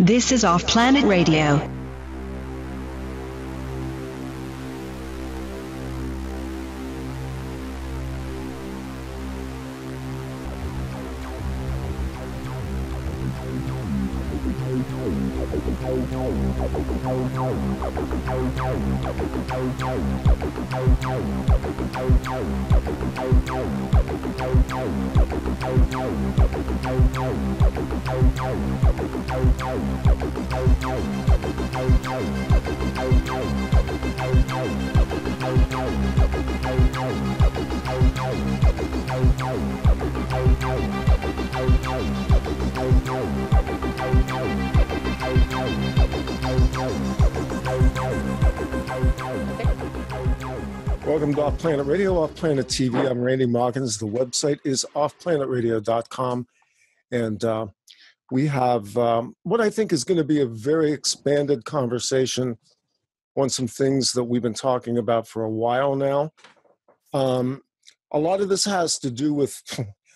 This is Off Planet Radio. Off Planet Radio, Off Planet TV. I'm Randy Maugans. The website is offplanetradio.com. And uh, we have um, what I think is going to be a very expanded conversation on some things that we've been talking about for a while now. Um, a lot of this has to do with,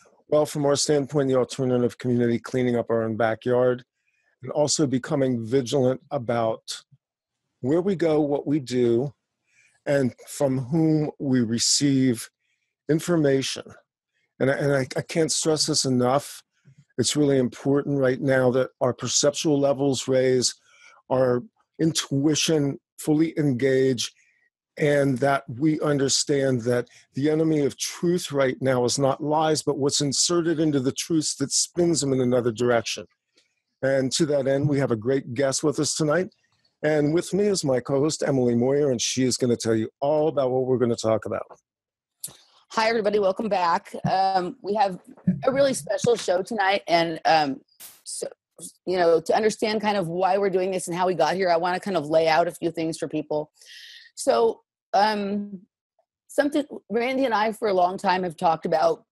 well, from our standpoint, the alternative community cleaning up our own backyard and also becoming vigilant about where we go, what we do, and from whom we receive information. And, I, and I, I can't stress this enough. It's really important right now that our perceptual levels raise, our intuition fully engage, and that we understand that the enemy of truth right now is not lies, but what's inserted into the truths that spins them in another direction. And to that end, we have a great guest with us tonight. And with me is my co host, Emily Moyer, and she is going to tell you all about what we're going to talk about. Hi, everybody. Welcome back. Um, we have a really special show tonight. And um, so, you know, to understand kind of why we're doing this and how we got here, I want to kind of lay out a few things for people. So, um, something Randy and I, for a long time, have talked about.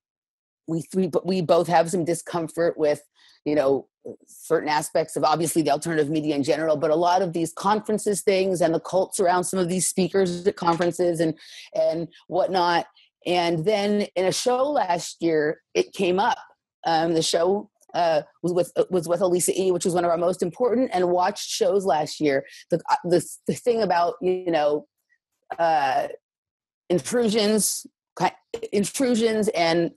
We we we both have some discomfort with, you know, certain aspects of obviously the alternative media in general, but a lot of these conferences things and the cults around some of these speakers at conferences and and whatnot. And then in a show last year, it came up. Um, the show uh, was with was with Elisa E, which was one of our most important and watched shows last year. The uh, the, the thing about you know uh, intrusions, intrusions, and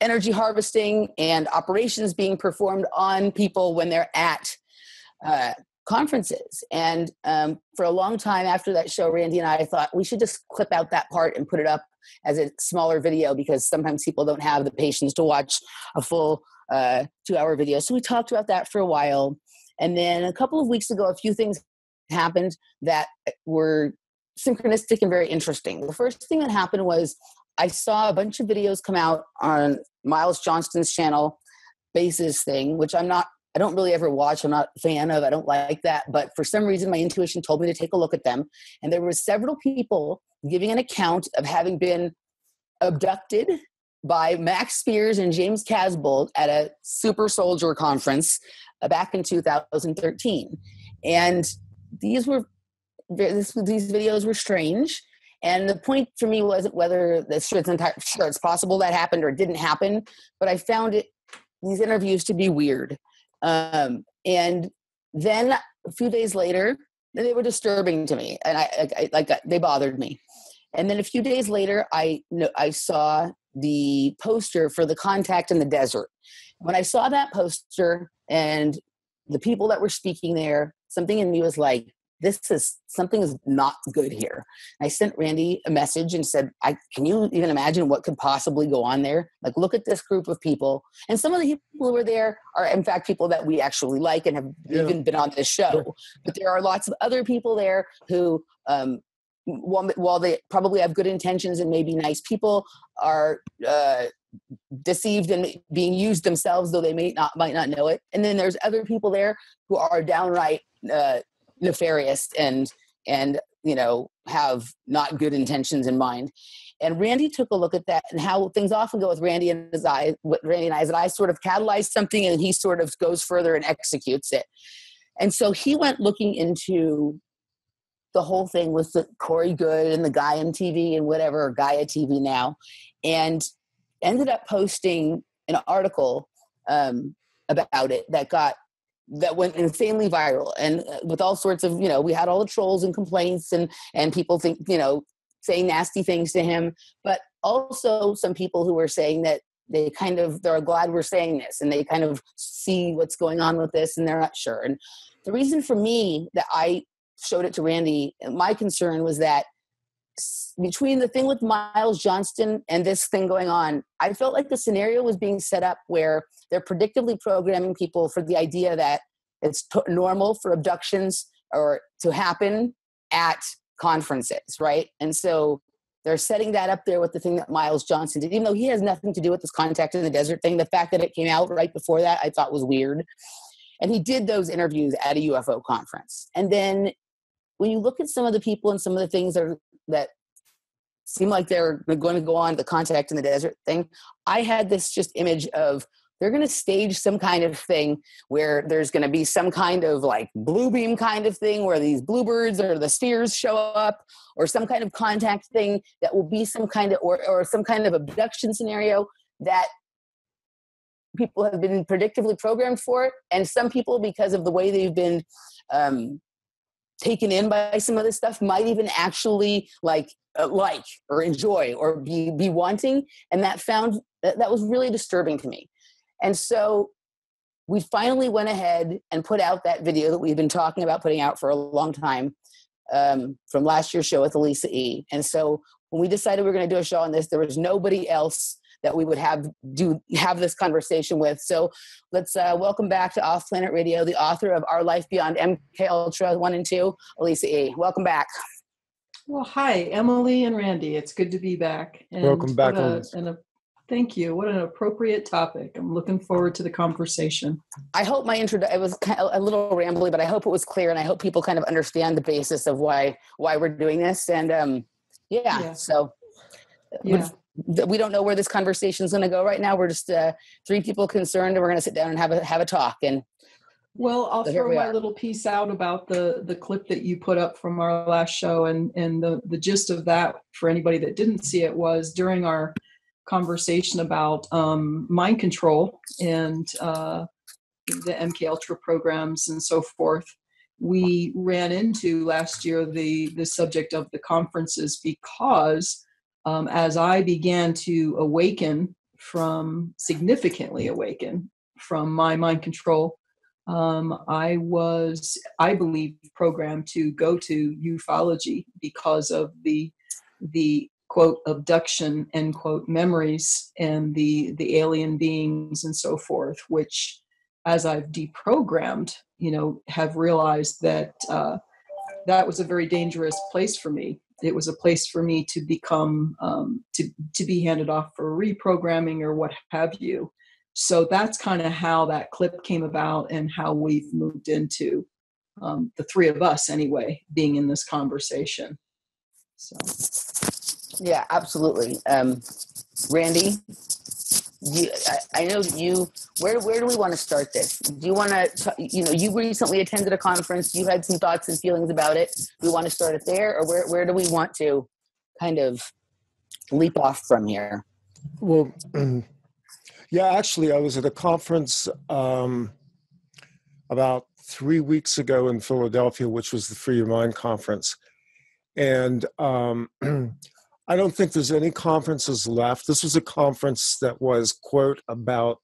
energy harvesting and operations being performed on people when they're at uh, conferences. And um, for a long time after that show, Randy and I thought we should just clip out that part and put it up as a smaller video because sometimes people don't have the patience to watch a full uh, two hour video. So we talked about that for a while. And then a couple of weeks ago, a few things happened that were synchronistic and very interesting. The first thing that happened was I saw a bunch of videos come out on Miles Johnston's channel, Bases thing, which I'm not, I don't really ever watch. I'm not a fan of. I don't like that. But for some reason, my intuition told me to take a look at them. And there were several people giving an account of having been abducted by Max Spiers and James Casbolt at a super soldier conference uh, back in 2013. And these were these videos were strange and the point for me wasn't whether the it's, entire, sure it's possible that happened or didn't happen, but I found it these interviews to be weird. Um, and then a few days later, they were disturbing to me, and I, I like they bothered me. And then a few days later, I I saw the poster for the contact in the desert. When I saw that poster and the people that were speaking there, something in me was like, this is something is not good here. I sent Randy a message and said, I can you even imagine what could possibly go on there? Like look at this group of people. And some of the people who are there are in fact people that we actually like and have yeah. even been on this show. But there are lots of other people there who um, while, while they probably have good intentions and maybe nice people are uh, deceived and being used themselves though they may not might not know it and then there's other people there who are downright uh, nefarious and and you know have not good intentions in mind. And randy took a look at that and how things often go with randy and his eye what randy and i is that i sort of catalyze something and he sort of goes further and executes it. And so he went looking into the whole thing with the corey goode and the guy on tv and whatever gaia tv now and ended up posting an article um, about it that got that went insanely viral and uh, with all sorts of you know we had all the trolls and complaints and and people think you know saying nasty things to him but also some people who were saying that they kind of they're glad we're saying this and they kind of see what's going on with this and they're not sure. And the reason for me that i showed it to randy my concern was that between the thing with miles johnston and this thing going on i felt like the scenario was being set up where they're predictively programming people for the idea that it's t- normal for abductions or to happen at conferences right and so they're setting that up there with the thing that Miles Johnson did, even though he has nothing to do with this contact in the desert thing. The fact that it came out right before that, I thought was weird. And he did those interviews at a UFO conference. And then when you look at some of the people and some of the things that, are, that seem like they're going to go on the contact in the desert thing, I had this just image of they're going to stage some kind of thing where there's going to be some kind of like blue beam kind of thing where these bluebirds or the spheres show up or some kind of contact thing that will be some kind of or, or some kind of abduction scenario that people have been predictively programmed for it and some people because of the way they've been um, taken in by some of this stuff might even actually like uh, like or enjoy or be be wanting and that found that, that was really disturbing to me and so we finally went ahead and put out that video that we've been talking about putting out for a long time um, from last year's show with Elisa E. And so when we decided we were going to do a show on this, there was nobody else that we would have do have this conversation with. So let's uh, welcome back to Off Planet Radio, the author of Our Life Beyond MK Ultra One and Two, Elisa E. Welcome back. Well, hi, Emily and Randy. It's good to be back. And welcome back. A, and a Thank you. What an appropriate topic. I'm looking forward to the conversation. I hope my intro it was kind of a little rambly, but I hope it was clear, and I hope people kind of understand the basis of why why we're doing this. And um, yeah, yeah. so yeah. We don't know where this conversation is going to go right now. We're just uh, three people concerned, and we're going to sit down and have a have a talk. And well, I'll so throw my are. little piece out about the the clip that you put up from our last show, and and the the gist of that for anybody that didn't see it was during our conversation about um, mind control and uh, the MK Ultra programs and so forth. We ran into last year the the subject of the conferences because um, as I began to awaken from significantly awaken from my mind control, um, I was, I believe, programmed to go to ufology because of the the quote abduction end quote memories and the the alien beings and so forth which as i've deprogrammed you know have realized that uh, that was a very dangerous place for me it was a place for me to become um, to to be handed off for reprogramming or what have you. So that's kind of how that clip came about and how we've moved into um, the three of us anyway being in this conversation. So. Yeah, absolutely. Um, Randy, you, I, I, know you. Where where do we want to start this? Do you want to? You know, you recently attended a conference. You had some thoughts and feelings about it. We want to start it there, or where where do we want to kind of leap off from here? Well, yeah, actually, I was at a conference um, about three weeks ago in Philadelphia, which was the Free Your Mind conference, and um, I don't think there's any conferences left. This was a conference that was, quote, about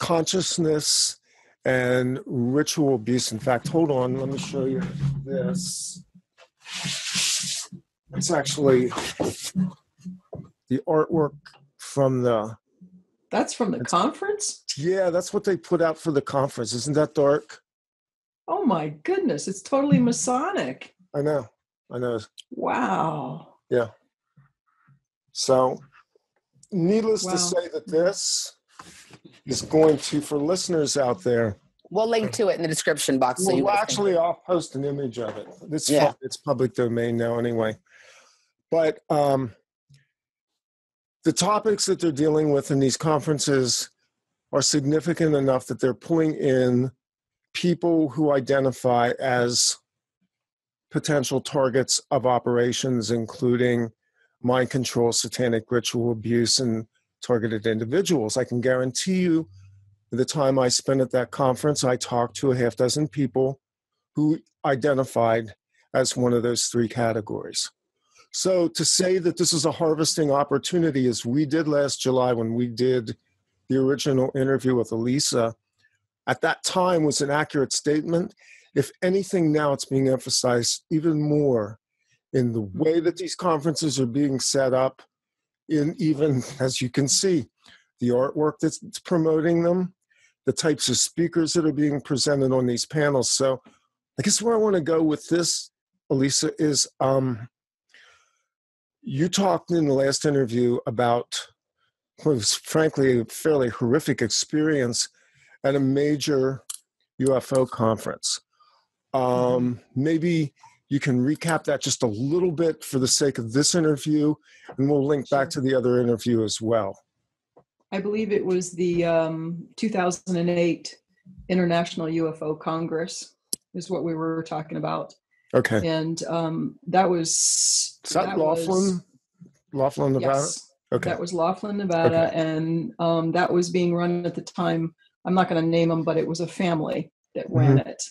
consciousness and ritual abuse. In fact, hold on, let me show you this. It's actually the artwork from the. That's from the conference? Yeah, that's what they put out for the conference. Isn't that dark? Oh my goodness, it's totally Masonic. I know. I know. Wow. Yeah. So, needless wow. to say that this is going to, for listeners out there, We'll link to it in the description box. So well, actually, I'll post an image of it. It's yeah. it's public domain now, anyway. But um, the topics that they're dealing with in these conferences are significant enough that they're pulling in people who identify as potential targets of operations, including mind control, satanic ritual abuse, and targeted individuals. I can guarantee you the time I spent at that conference, I talked to a half dozen people who identified as one of those three categories. So to say that this is a harvesting opportunity, as we did last July when we did the original interview with Elisa, at that time was an accurate statement. If anything, now it's being emphasized even more in the way that these conferences are being set up, in even, as you can see, the artwork that's promoting them, the types of speakers that are being presented on these panels. So I guess where I want to go with this, Elisa, is um, you talked in the last interview about what was frankly a fairly horrific experience at a major UFO conference. Um, maybe you can recap that just a little bit for the sake of this interview, and we'll link back to the other interview as well. I believe it was the um, 2008 International UFO Congress, is what we were talking about. Okay. And um, that was. Is that, that Laughlin? Was, Laughlin, Nevada? Yes. Okay. That was Laughlin, Nevada. Okay. And um, that was being run at the time. I'm not going to name them, but it was a family that ran mm-hmm. it.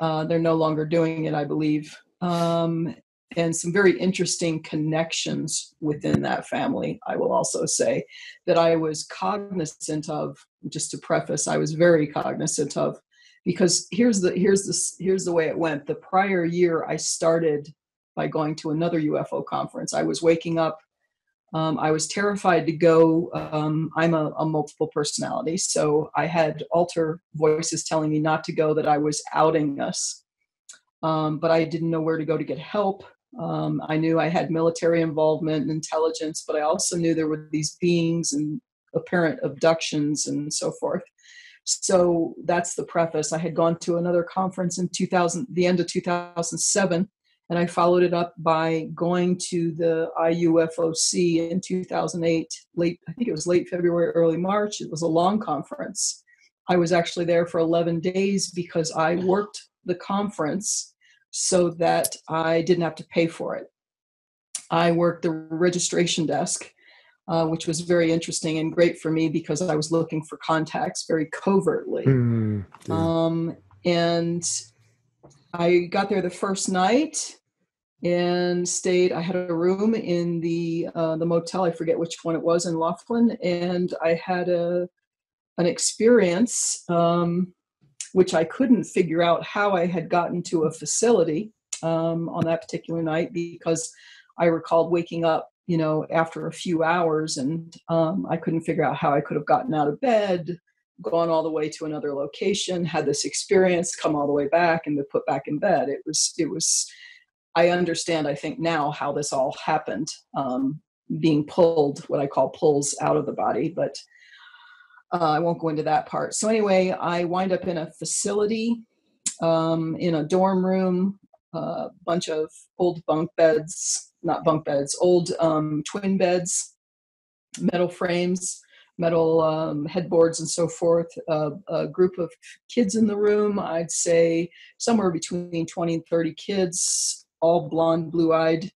Uh, they're no longer doing it, I believe. Um, and some very interesting connections within that family, I will also say, that I was cognizant of, just to preface, I was very cognizant of because here's the here's the here's the way it went the prior year i started by going to another ufo conference i was waking up um, i was terrified to go um, i'm a, a, multiple personality so i had alter voices telling me not to go that i was outing us. Um, but i didn't know where to go to get help. Um, i knew i had military involvement and intelligence but i also knew there were these beings and apparent abductions and so forth. So that's the preface. I had gone to another conference in 2000, the end of 2007, and I followed it up by going to the IUFOC in 2008, late, I think it was late February, early March. It was a long conference. I was actually there for 11 days because I worked the conference so that I didn't have to pay for it. I worked the registration desk uh, which was very interesting and great for me because I was looking for contacts very covertly. Mm, yeah. um, and I got there the first night and stayed. I had a room in the uh, the motel. I forget which one it was in Laughlin, and I had a an experience um, which I couldn't figure out how I had gotten to a facility um, on that particular night because I recalled waking up you know, after a few hours, and um, I couldn't figure out how I could have gotten out of bed, gone all the way to another location, had this experience, come all the way back, and been put back in bed. It was, it was. I understand. I think now how this all happened, um, being pulled, what I call pulls out of the body, but uh, I won't go into that part. So anyway, I wind up in a facility, um, in a dorm room, a uh, bunch of old bunk beds not bunk beds, old um, twin beds, metal frames, metal um, headboards, and so forth. Uh, a group of kids in the room, I'd say somewhere between 20 and 30 kids, all blonde, blue eyed.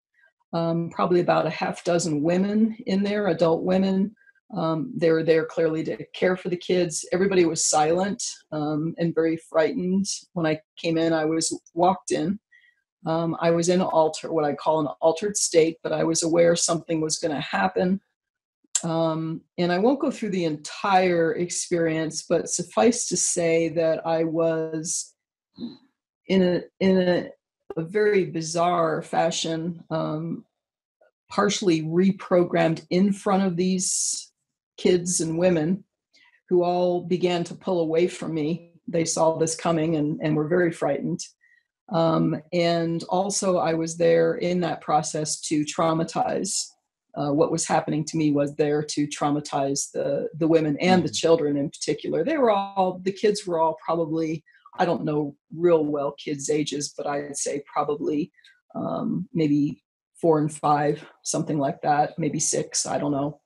Um, probably about a half dozen women in there, adult women. Um, they were there clearly to care for the kids. Everybody was silent um, and very frightened. When I came in, I was walked in um, I was in alter, what I call an altered state, but I was aware something was going to happen. Um, and I won't go through the entire experience, but suffice to say that I was in a in a, a very bizarre fashion, um, partially reprogrammed in front of these kids and women, who all began to pull away from me. They saw this coming and, and were very frightened. Um, and also, I was there in that process to traumatize. Uh, what was happening to me was there to traumatize the the women and the mm. children in particular. They were all the kids were all probably I don't know real well kids' ages, but I'd say probably um, maybe four and five, something like that, maybe six. I don't know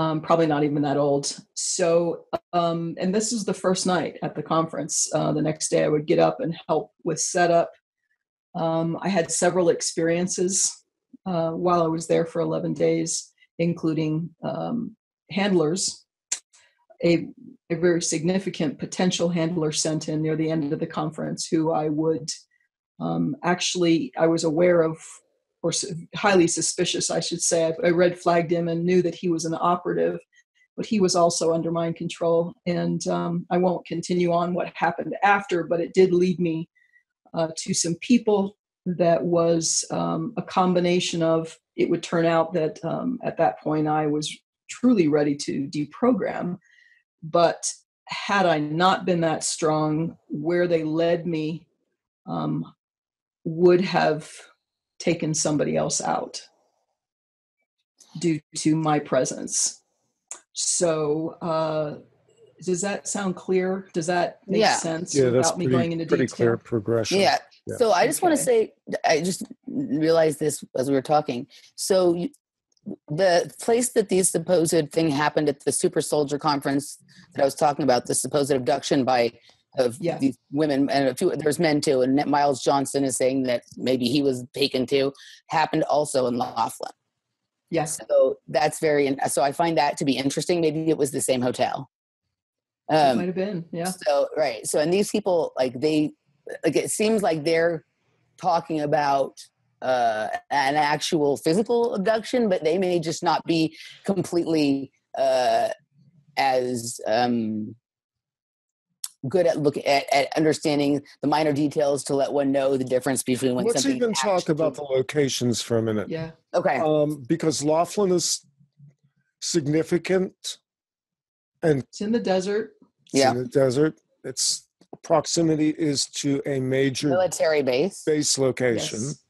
um, probably not even that old. So, um, and this is the first night at the conference. Uh, the next day, I would get up and help with setup. Um, I had several experiences uh, while I was there for 11 days, including um, handlers. A, a very significant potential handler sent in near the end of the conference who I would um, actually, I was aware of, or highly suspicious, I should say. I, red flagged him and knew that he was an operative, but he was also under mind control. And um, I won't continue on what happened after, but it did lead me uh, to some people that was um, a combination of it would turn out that um, at that point I was truly ready to deprogram. But had I not been that strong, where they led me um, would have taken somebody else out due to my presence. So, uh, does that sound clear? Does that make yeah. sense yeah, without me going into pretty detail? clear progression. Yeah. yeah. So I just okay. want to say, I just realized this as we were talking. So you, the place that these supposed thing happened at the super soldier conference that I was talking about, the supposed abduction by of yeah. these women and a few there's men too and miles johnson is saying that maybe he was taken too happened also in laughlin. Yes. So that's very so i find that to be interesting. Maybe it was the same hotel. Um, might have been yeah. so right so and these people like they like it seems like they're talking about uh, an actual physical abduction, but they may just not be completely uh, as um, good at looking at, at, understanding the minor details to let one know the difference between when Let's even talk about the locations for a minute. Yeah. Okay. Um, because Laughlin is significant, and it's in the desert. yeah, in the desert. Its proximity is to a major military base base location. Yes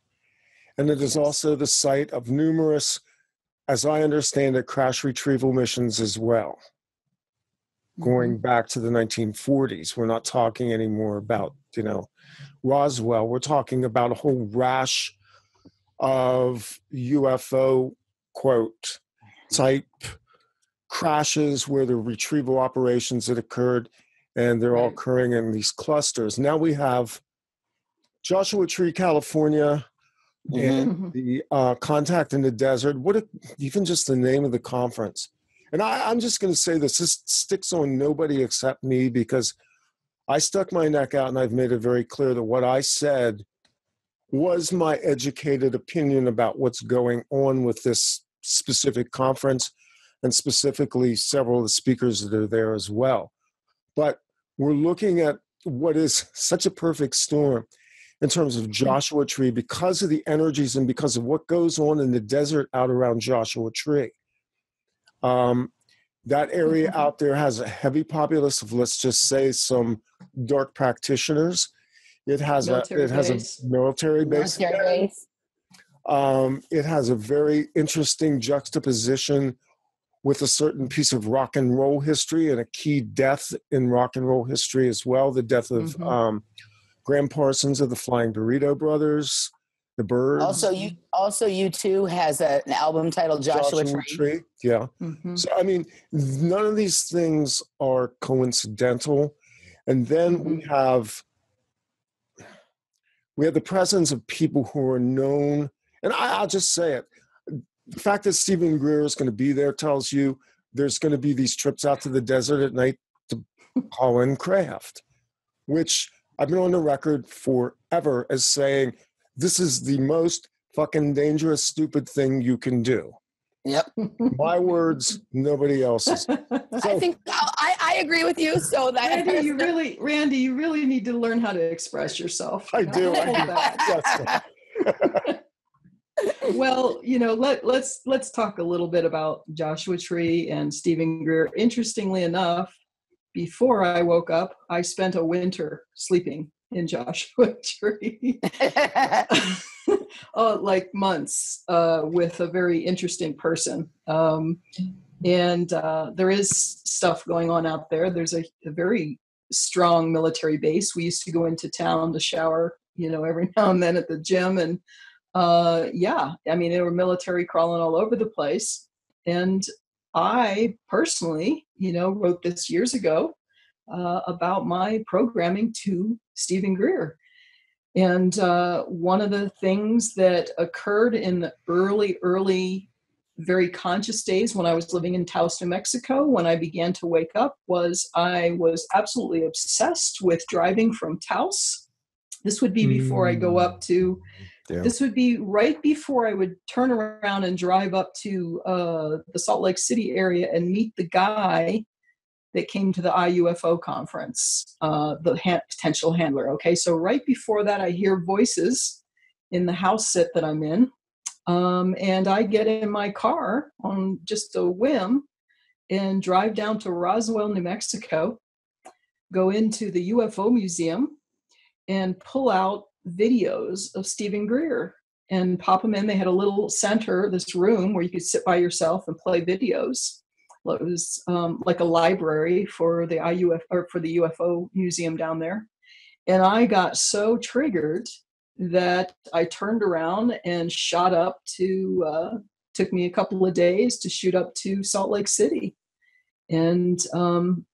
and it is also the site of numerous, as I understand it, crash retrieval missions as well. Going mm-hmm. back to the 1940s, we're not talking anymore about, you know, Roswell. We're talking about a whole rash of UFO, quote, type crashes where the retrieval operations had occurred and they're all occurring in these clusters. Now we have Joshua Tree, California, and mm-hmm. the uh, contact in the desert. What a, even just the name of the conference. And I, I'm just going to say this: this sticks on nobody except me because I stuck my neck out and I've made it very clear that what I said was my educated opinion about what's going on with this specific conference and specifically several of the speakers that are there as well. But we're looking at what is such a perfect storm in terms of Joshua Tree because of the energies and because of what goes on in the desert out around Joshua Tree. Um, that area mm-hmm. out there has a heavy populace of, let's just say, some dark practitioners. It has military a it has a military base. Military base. Um, it has a very interesting juxtaposition with a certain piece of rock and roll history and a key death in rock and roll history as well the death of mm-hmm. um, Gram Parsons of the Flying Burrito Brothers, the Byrds. Also, you also U2 has a, an album titled Joshua, Joshua Tree. Tree. Yeah. Mm-hmm. So I mean, none of these things are coincidental. And then mm-hmm. we have we have the presence of people who are known, and I, will just say it. The fact that Steven Greer is going to be there tells you there's going to be these trips out to the desert at night to call in craft, which I've been on the record forever as saying this is the most fucking dangerous, stupid thing you can do. Yep. My words, nobody else's. So, I think oh, I, I agree with you. So that Randy, you really, Randy, you really need to learn how to express yourself. I do. I do. well, you know, let let's let's talk a little bit about Joshua Tree and Steven Greer. Interestingly enough, before I woke up, I spent a winter sleeping in Joshua Tree. oh, like months uh, with a very interesting person. Um, and uh, there is stuff going on out there. There's a, a, very strong military base. We used to go into town to shower, you know, every now and then at the gym. And uh, yeah, I mean, there were military crawling all over the place. And I personally, you know, wrote this years ago uh, about my programming to Steven Greer. And uh, one of the things that occurred in the early, early very conscious days when I was living in Taos, New Mexico, when I began to wake up, was I was absolutely obsessed with driving from Taos. This would be before mm. I go up to. Yeah. This would be right before I would turn around and drive up to uh, the Salt Lake City area and meet the guy that came to the IUFO conference, uh, the ha- potential handler. Okay, so right before that, I hear voices in the house sit that I'm in um, and I get in my car on just a whim and drive down to Roswell, New Mexico, go into the UFO museum and pull out videos of Steven Greer and pop them in. They had a little center, this room where you could sit by yourself and play videos. It was um, like a library for the IUF or for the UFO museum down there. And I got so triggered that I turned around and shot up to, uh, took me a couple of days to shoot up to Salt Lake City and, um,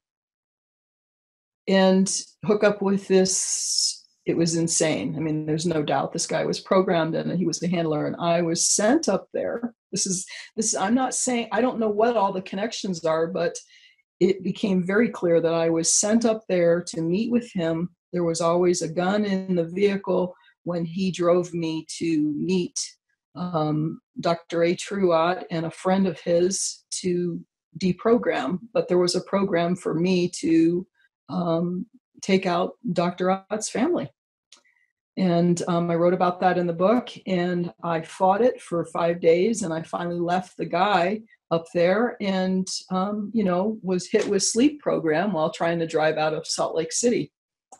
and hook up with this. It was insane. I mean, there's no doubt this guy was programmed and he was the handler, and I was sent up there. This is this. I'm not saying I don't know what all the connections are, but it became very clear that I was sent up there to meet with him. There was always a gun in the vehicle when he drove me to meet um, Dr. A. True Ott and a friend of his to deprogram, but there was a program for me to um, take out Dr. Ott's family. And um, I wrote about that in the book, and I fought it for five days, and I finally left the guy up there and, um, you know, was hit with sleep program while trying to drive out of Salt Lake City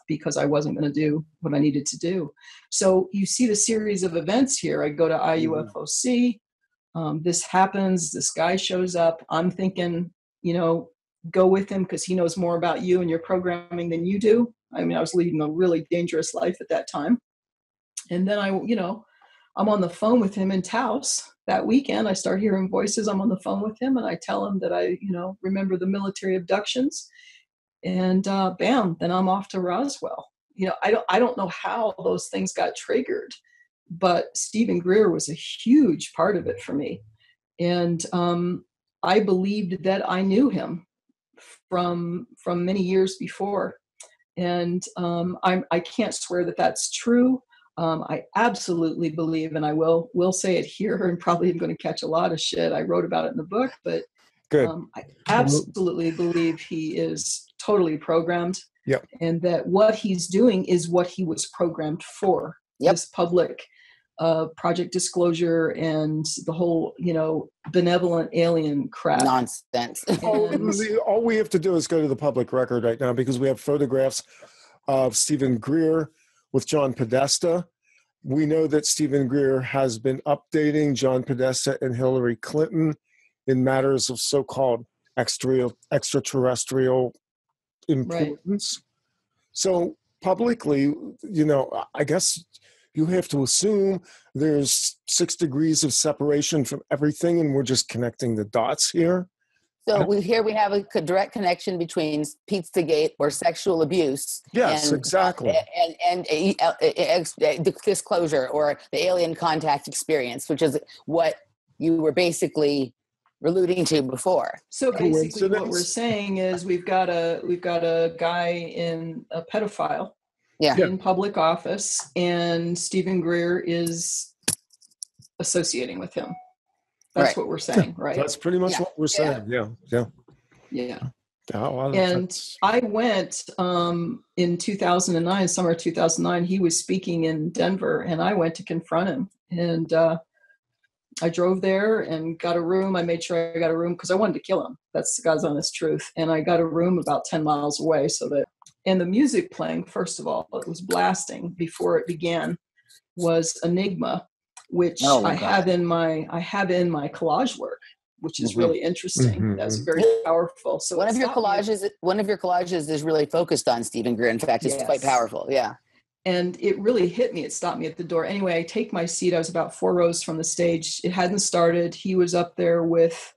because I wasn't going to do what I needed to do. So you see the series of events here. I go to mm-hmm. IUFOC. Um, this happens. This guy shows up. I'm thinking, you know, go with him because he knows more about you and your programming than you do. I mean, I was leading a really dangerous life at that time. And then I, you know, I'm on the phone with him in Taos that weekend. I start hearing voices. I'm on the phone with him and I tell him that I, you know, remember the military abductions and uh, bam, then I'm off to Roswell. You know, I don't I don't know how those things got triggered, but Steven Greer was a huge part of it for me, and um, I believed that I knew him from from many years before, and um, I'm I can't swear that that's true. Um, I absolutely believe, and I will will say it here, and probably am going to catch a lot of shit. I wrote about it in the book, but Good. Um, I absolutely believe he is totally programmed. Yep. And that what he's doing is what he was programmed for. Yep. This public uh, project disclosure and the whole, you know, benevolent alien crap. Nonsense. all, all we have to do is go to the public record right now because we have photographs of Steven Greer with John Podesta. We know that Steven Greer has been updating John Podesta and Hillary Clinton in matters of so-called extraterrestrial importance. Right. So publicly, you know, I guess you have to assume there's six degrees of separation from everything, and we're just connecting the dots here. So we, here we have a direct connection between Pizzagate or sexual abuse. Yes, and, exactly. And and, and uh, uh, disclosure or the alien contact experience, which is what you were basically alluding to before. So basically, what we're saying is we've got a we've got a guy in a pedophile, yeah. in public office, and Steven Greer is associating with him. That's right. what we're saying, right? That's pretty much yeah. what we're saying. Yeah, yeah, yeah. yeah. well, and I went um, in 2009, summer 2009. He was speaking in Denver, and I went to confront him. And uh, I drove there and got a room. I made sure I got a room because I wanted to kill him. That's God's honest truth. And I got a room about 10 miles away so that, and the music playing, first of all, it was blasting before it began, was Enigma, which oh, I God. have in my, I have in my collage work, which is mm-hmm. really interesting. Mm-hmm. That's very powerful. So one of your collages, me. one of your collages is really focused on Steven Greer. In fact, it's yes. quite powerful. Yeah and it really hit me. It stopped me at the door. Anyway, I take my seat. I was about four rows from the stage. It hadn't started. He was up there with,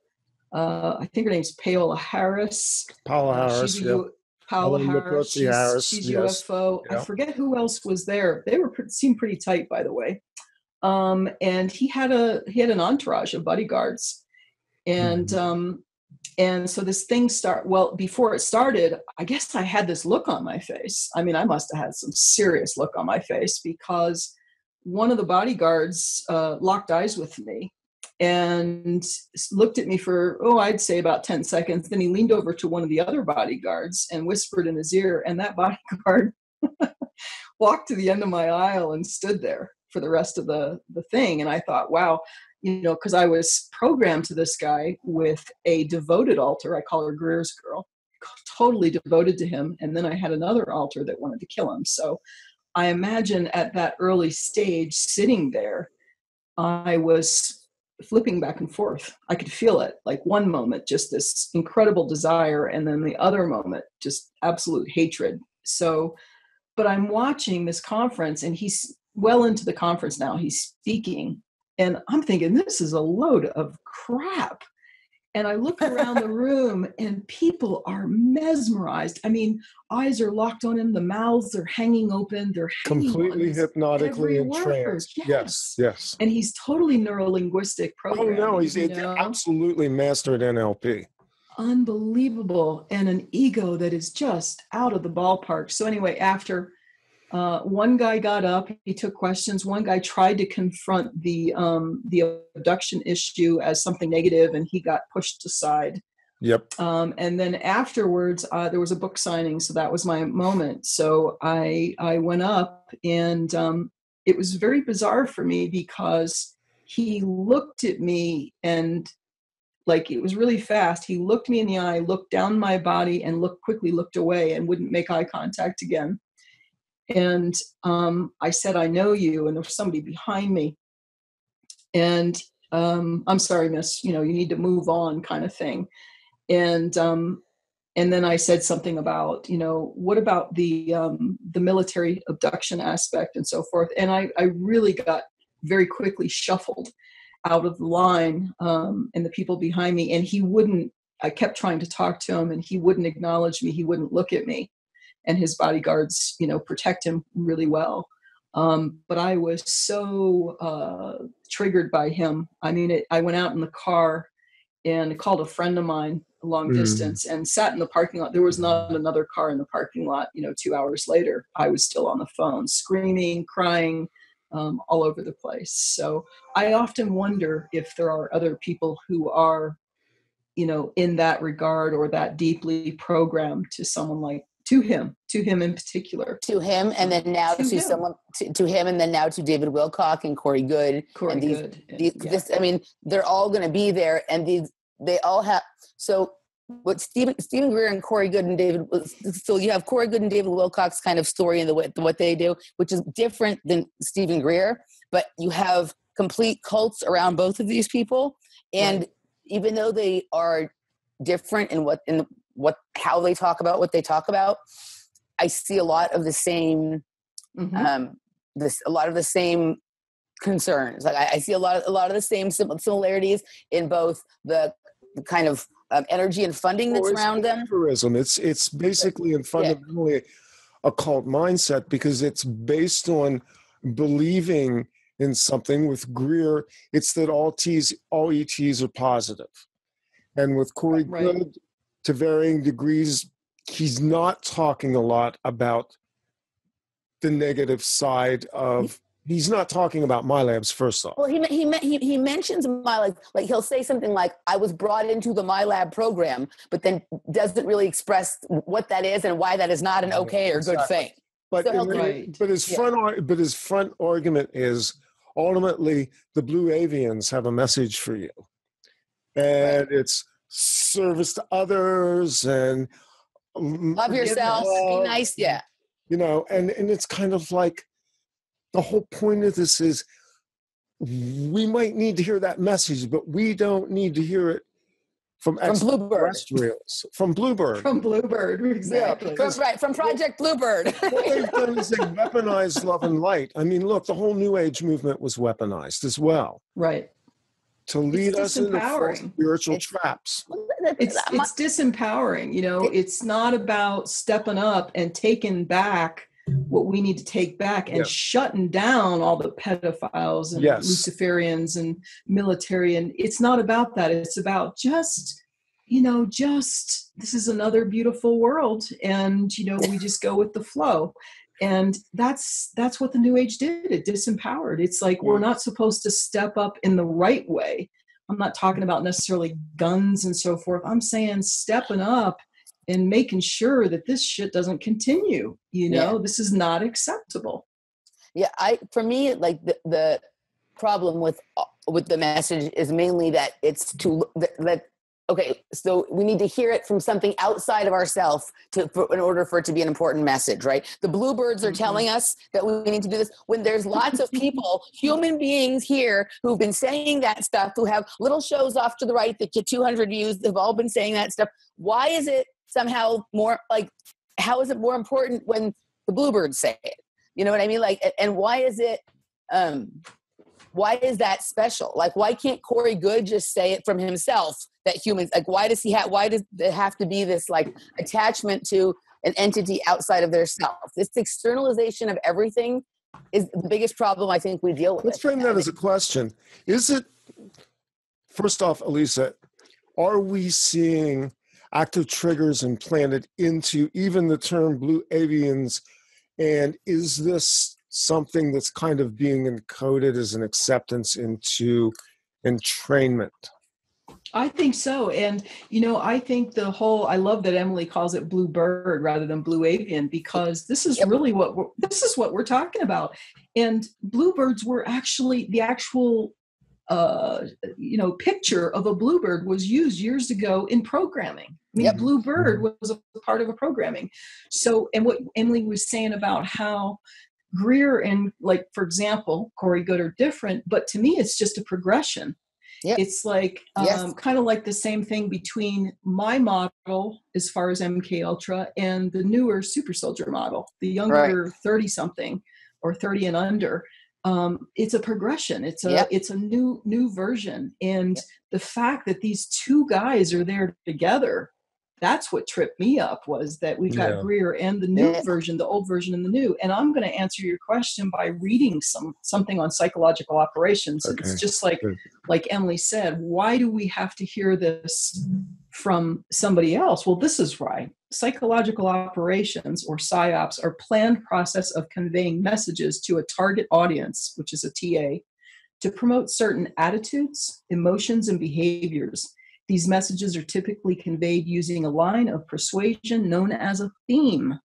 uh, I think her name's Paola Harris. Paola uh, Harris, she's yeah. Paola Harris. She's, Harris. she's yes. UFO. Yeah. I forget who else was there. They were seemed pretty tight, by the way. Um, and he had a he had an entourage of bodyguards, and mm-hmm. um, and so this thing start well before it started i guess i had this look on my face. I mean i must have had some serious look on my face because one of the bodyguards uh, locked eyes with me and looked at me for oh i'd say about 10 seconds. Then he leaned over to one of the other bodyguards and whispered in his ear and that bodyguard walked to the end of my aisle and stood there for the rest of the the thing and i thought wow you know, because I was programmed to this guy with a devoted altar. I call her Greer's girl, totally devoted to him. And then I had another altar that wanted to kill him. So I imagine at that early stage, sitting there, I was flipping back and forth. I could feel it. Like one moment, just this incredible desire, and then the other moment, just absolute hatred. So, but I'm watching this conference, and he's well into the conference now. He's speaking and I'm thinking, this is a load of crap. And I look around the room and people are mesmerized. I mean, eyes are locked on him, the mouths are hanging open, they're completely hypnotically entranced. Yes. yes, yes. And he's totally neurolinguistic Oh no, he's absolutely mastered NLP. Unbelievable. And an ego that is just out of the ballpark. So anyway, after uh, one guy got up, he took questions. One guy tried to confront the um, the abduction issue as something negative, and he got pushed aside. Yep. Um, and then afterwards, uh, there was a book signing, so that was my moment. So I I went up, and um, it was very bizarre for me because he looked at me and like it was really fast. He looked me in the eye, looked down my body, and looked quickly, looked away, and wouldn't make eye contact again and um, I said, I know you, and there was somebody behind me. And um, I'm sorry, miss, you know, you need to move on, kind of thing. And um, and then I said something about, you know, what about the um, the military abduction aspect and so forth. And I, I really got very quickly shuffled out of the line um, and the people behind me. And he wouldn't. I kept trying to talk to him, and he wouldn't acknowledge me. He wouldn't look at me and his bodyguards, you know, protect him really well. Um, but I was so uh, triggered by him. I mean, it, I went out in the car and called a friend of mine a long mm. distance and sat in the parking lot. There was not another car in the parking lot. You know, two hours later, I was still on the phone, screaming, crying, um, all over the place. So I often wonder if there are other people who are, you know, in that regard or that deeply programmed to someone like to him, to him in particular. To him, and then now to, to someone, to, to, him, and then now to David Wilcock and Corey Goode. Corey and these, Goode. These, yeah. this, I mean, they're all going to be there, and these they all have. So what Stephen Steven Greer and Corey Goode and David. So you have Corey Goode and David Wilcock's kind of story in the way what they do, which is different than Steven Greer, but you have complete cults around both of these people, and right. even though they are different in what in what how they talk about what they talk about i see a lot of the same mm-hmm. um this a lot of the same concerns like I, I, see a lot of a lot of the same similarities in both the, the kind of um, energy and funding that's around them it's it's basically and fundamentally yeah. a cult mindset because it's based on believing in something with greer it's that all t's all ets are positive and with corey right. Goode to varying degrees. He's not talking a lot about the negative side of. He's not talking about MILABs first off. Well, he he he, he mentions MILAB, like he'll say something like, "I was brought into the MILAB program," but then doesn't really express what that is and why that is not an okay or exactly. good thing. But so right. but his front but his front argument is ultimately the blue avians have a message for you, and right. it's service to others and um, love yourself be nice yeah you know and and it's kind of like the whole point of this is we might need to hear that message but we don't need to hear it from, from Bluebird. From Bluebird. From Bluebird, exactly. Yeah, from, right, from Project Bluebird. what they've done is they weaponized love and light. I mean, look, the whole New Age movement was weaponized as well. Right to lead us into spiritual it's, traps. It's it's disempowering. You know, it's not about stepping up and taking back what we need to take back and yeah. shutting down all the pedophiles and yes. luciferians and military and it's not about that it's about just you know just this is another beautiful world and you know we just go with the flow and that's that's what the new age did. It disempowered. It's like we're not supposed to step up in the right way. I'm not talking about necessarily guns and so forth. I'm saying stepping up and making sure that this shit doesn't continue you know? Yeah. this is not acceptable. Yeah i for me like the, the problem with uh, with the message is mainly that it's too that okay so we need to hear it from something outside of ourselves to for, in order for it to be an important message right? The bluebirds are mm-hmm. telling us that we need to do this. When there's lots of people human beings here who've been saying that stuff who have little shows off to the right that get 200 views they've all been saying that stuff. Why is it somehow more like how is it more important when the bluebirds say it? You know what i mean? Like and why is it um why is that special? Like why can't corey goode just say it from himself that humans like why does he have why does it have to be this like attachment to an entity outside of their self? This externalization of everything is the biggest problem i think we deal with. Let's frame that as a question. Is it first off elisa are we seeing active triggers implanted into even the term blue avians? And is this something that's kind of being encoded as an acceptance into entrainment? I think so. And, you know, I think the whole, I love that Emily calls it blue bird rather than blue avian because this is really what we're, this is what we're talking about. And bluebirds were actually the actual uh, you know picture of a bluebird was used years ago in programming. I mean, yep. bluebird mm-hmm. was a part of a programming. So, and what Emily was saying about how Greer and like for example Corey Goode are different, but to me it's just a progression. Yep. It's like um, yes. kind of like the same thing between my model as far as MK Ultra and the newer Super Soldier model, the younger thirty right. something or thirty and under um, it's a progression it's a yep. it's a new new version and yep. the fact that these two guys are there together that's what tripped me up was that we've got yeah. Greer and the new yeah. version, the old version and the new. And I'm going to answer your question by reading some something on psychological operations. Okay. It's just like Good. like Emily said, why do we have to hear this from somebody else? Well, this is right. Psychological operations or psyops are planned process of conveying messages to a target audience, which is a TA, to promote certain attitudes, emotions, and behaviors these messages are typically conveyed using a line of persuasion known as a theme.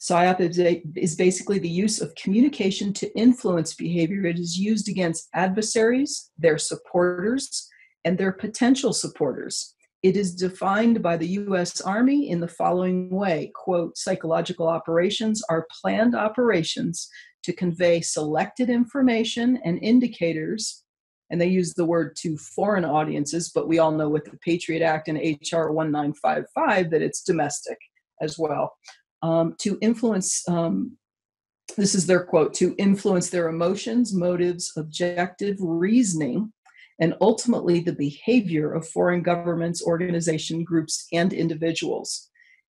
PSYOP is basically the use of communication to influence behavior. It is used against adversaries, their supporters, and their potential supporters. It is defined by the US Army in the following way quote, psychological operations are planned operations to convey selected information and indicators and they use the word to foreign audiences, but we all know with the Patriot Act and HR 1955 that it's domestic as well. Um, to influence, um, this is their quote, to influence their emotions, motives, objective reasoning, and ultimately the behavior of foreign governments, organization groups, and individuals.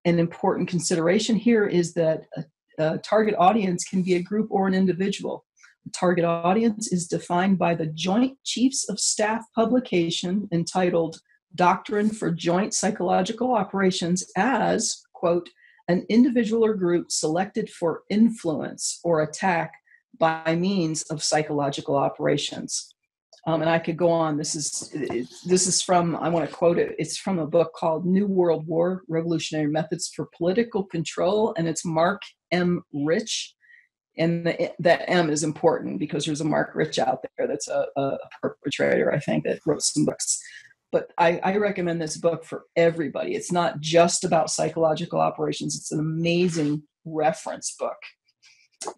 An important consideration here is that a, a target audience can be a group or an individual. Target audience is defined by the Joint Chiefs of Staff publication entitled Doctrine for Joint Psychological Operations as, quote, an individual or group selected for influence or attack by means of psychological operations. Um, and I could go on. This is this is from I want to quote it. It's from a book called New World War: Revolutionary Methods for Political Control, and it's Mark M. Rich and the, that M is important because there's a Mark Rich out there that's a, a perpetrator, I think, that wrote some books. But I, I, recommend this book for everybody. It's not just about psychological operations, it's an amazing reference book.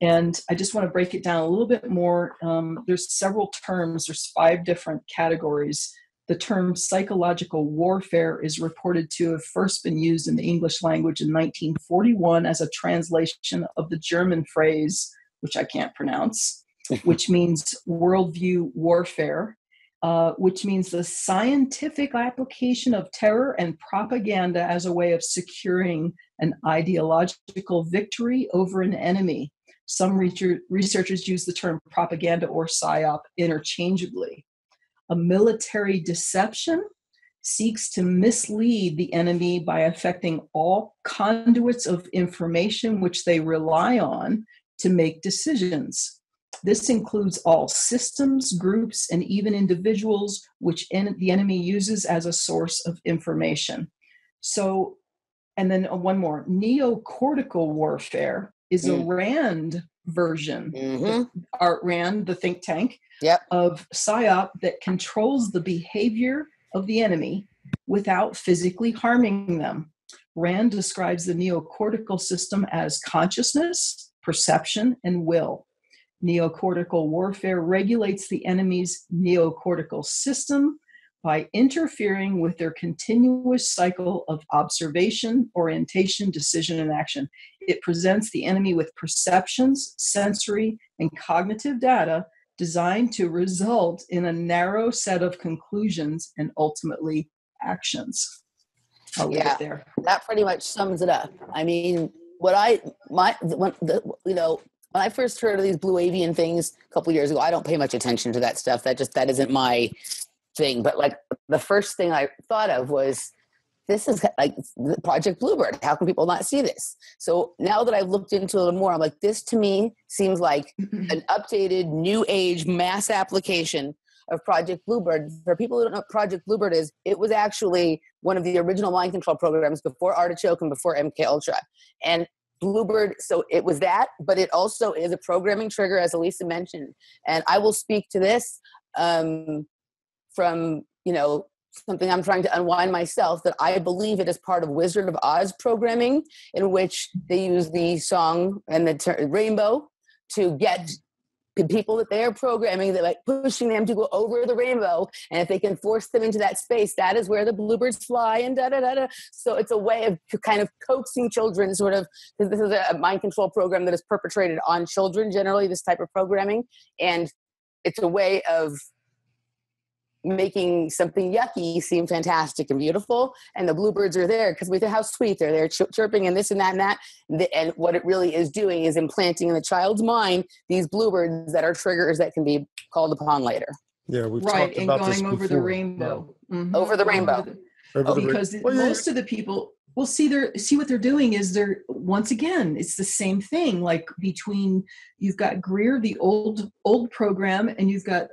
And I just want to break it down a little bit more. Um, there's several terms, there's five different categories the term psychological warfare is reported to have first been used in the English language in 1941 as a translation of the German phrase, which I can't pronounce, which means worldview warfare. uh, which means the scientific application of terror and propaganda as a way of securing an ideological victory over an enemy. Some researchers use the term propaganda or psyop interchangeably. A military deception seeks to mislead the enemy by affecting all conduits of information which they rely on to make decisions. This includes all systems, groups, and even individuals which the enemy uses as a source of information. So, and then uh, one more neocortical warfare is mm. a RAND version, mm-hmm. Art RAND, the think tank, yep. of PSYOP that controls the behavior of the enemy without physically harming them. RAND describes the neocortical system as consciousness, perception, and will. Neocortical warfare regulates the enemy's neocortical system by interfering with their continuous cycle of observation, orientation, decision, and action. It presents the enemy with perceptions, sensory, and cognitive data designed to result in a narrow set of conclusions and ultimately actions. I'll yeah, there. That pretty much sums it up. I mean, what I my when the, you know when I first heard of these blue avian things a couple years ago, I don't pay much attention to that stuff. That just that isn't my thing. But like the first thing I thought of was this is like Project Bluebird. How can people not see this? So now that I've looked into it a little more, I'm like, this to me seems like an updated, new age mass application of Project Bluebird. For people who don't know what Project Bluebird is, it was actually one of the original mind control programs before Artichoke and before MK Ultra. And Bluebird, so it was that, but it also is a programming trigger, as Elisa mentioned. And I will speak to this um, from, you know, something I'm trying to unwind myself that I believe it is part of Wizard of Oz programming, in which they use the song and the ter- rainbow to get people that they are programming that like pushing them to go over the rainbow. And if they can force them into that space that is where the bluebirds fly and da da da da. So it's a way of kind of coaxing children sort of because this is a mind control program that is perpetrated on children generally this type of programming. And it's a way of making something yucky seem fantastic and beautiful. And the bluebirds are there because we think how sweet they're there chirping and this and that and that. And what it really is doing is implanting in the child's mind these bluebirds that are triggers that can be called upon later. Yeah, we've right, talked about and going over the rainbow. Mm-hmm. Over the rainbow. Over the, over the because well, most of the people will see their see what they're doing is they're once again it's the same thing like between you've got greer the old old program and you've got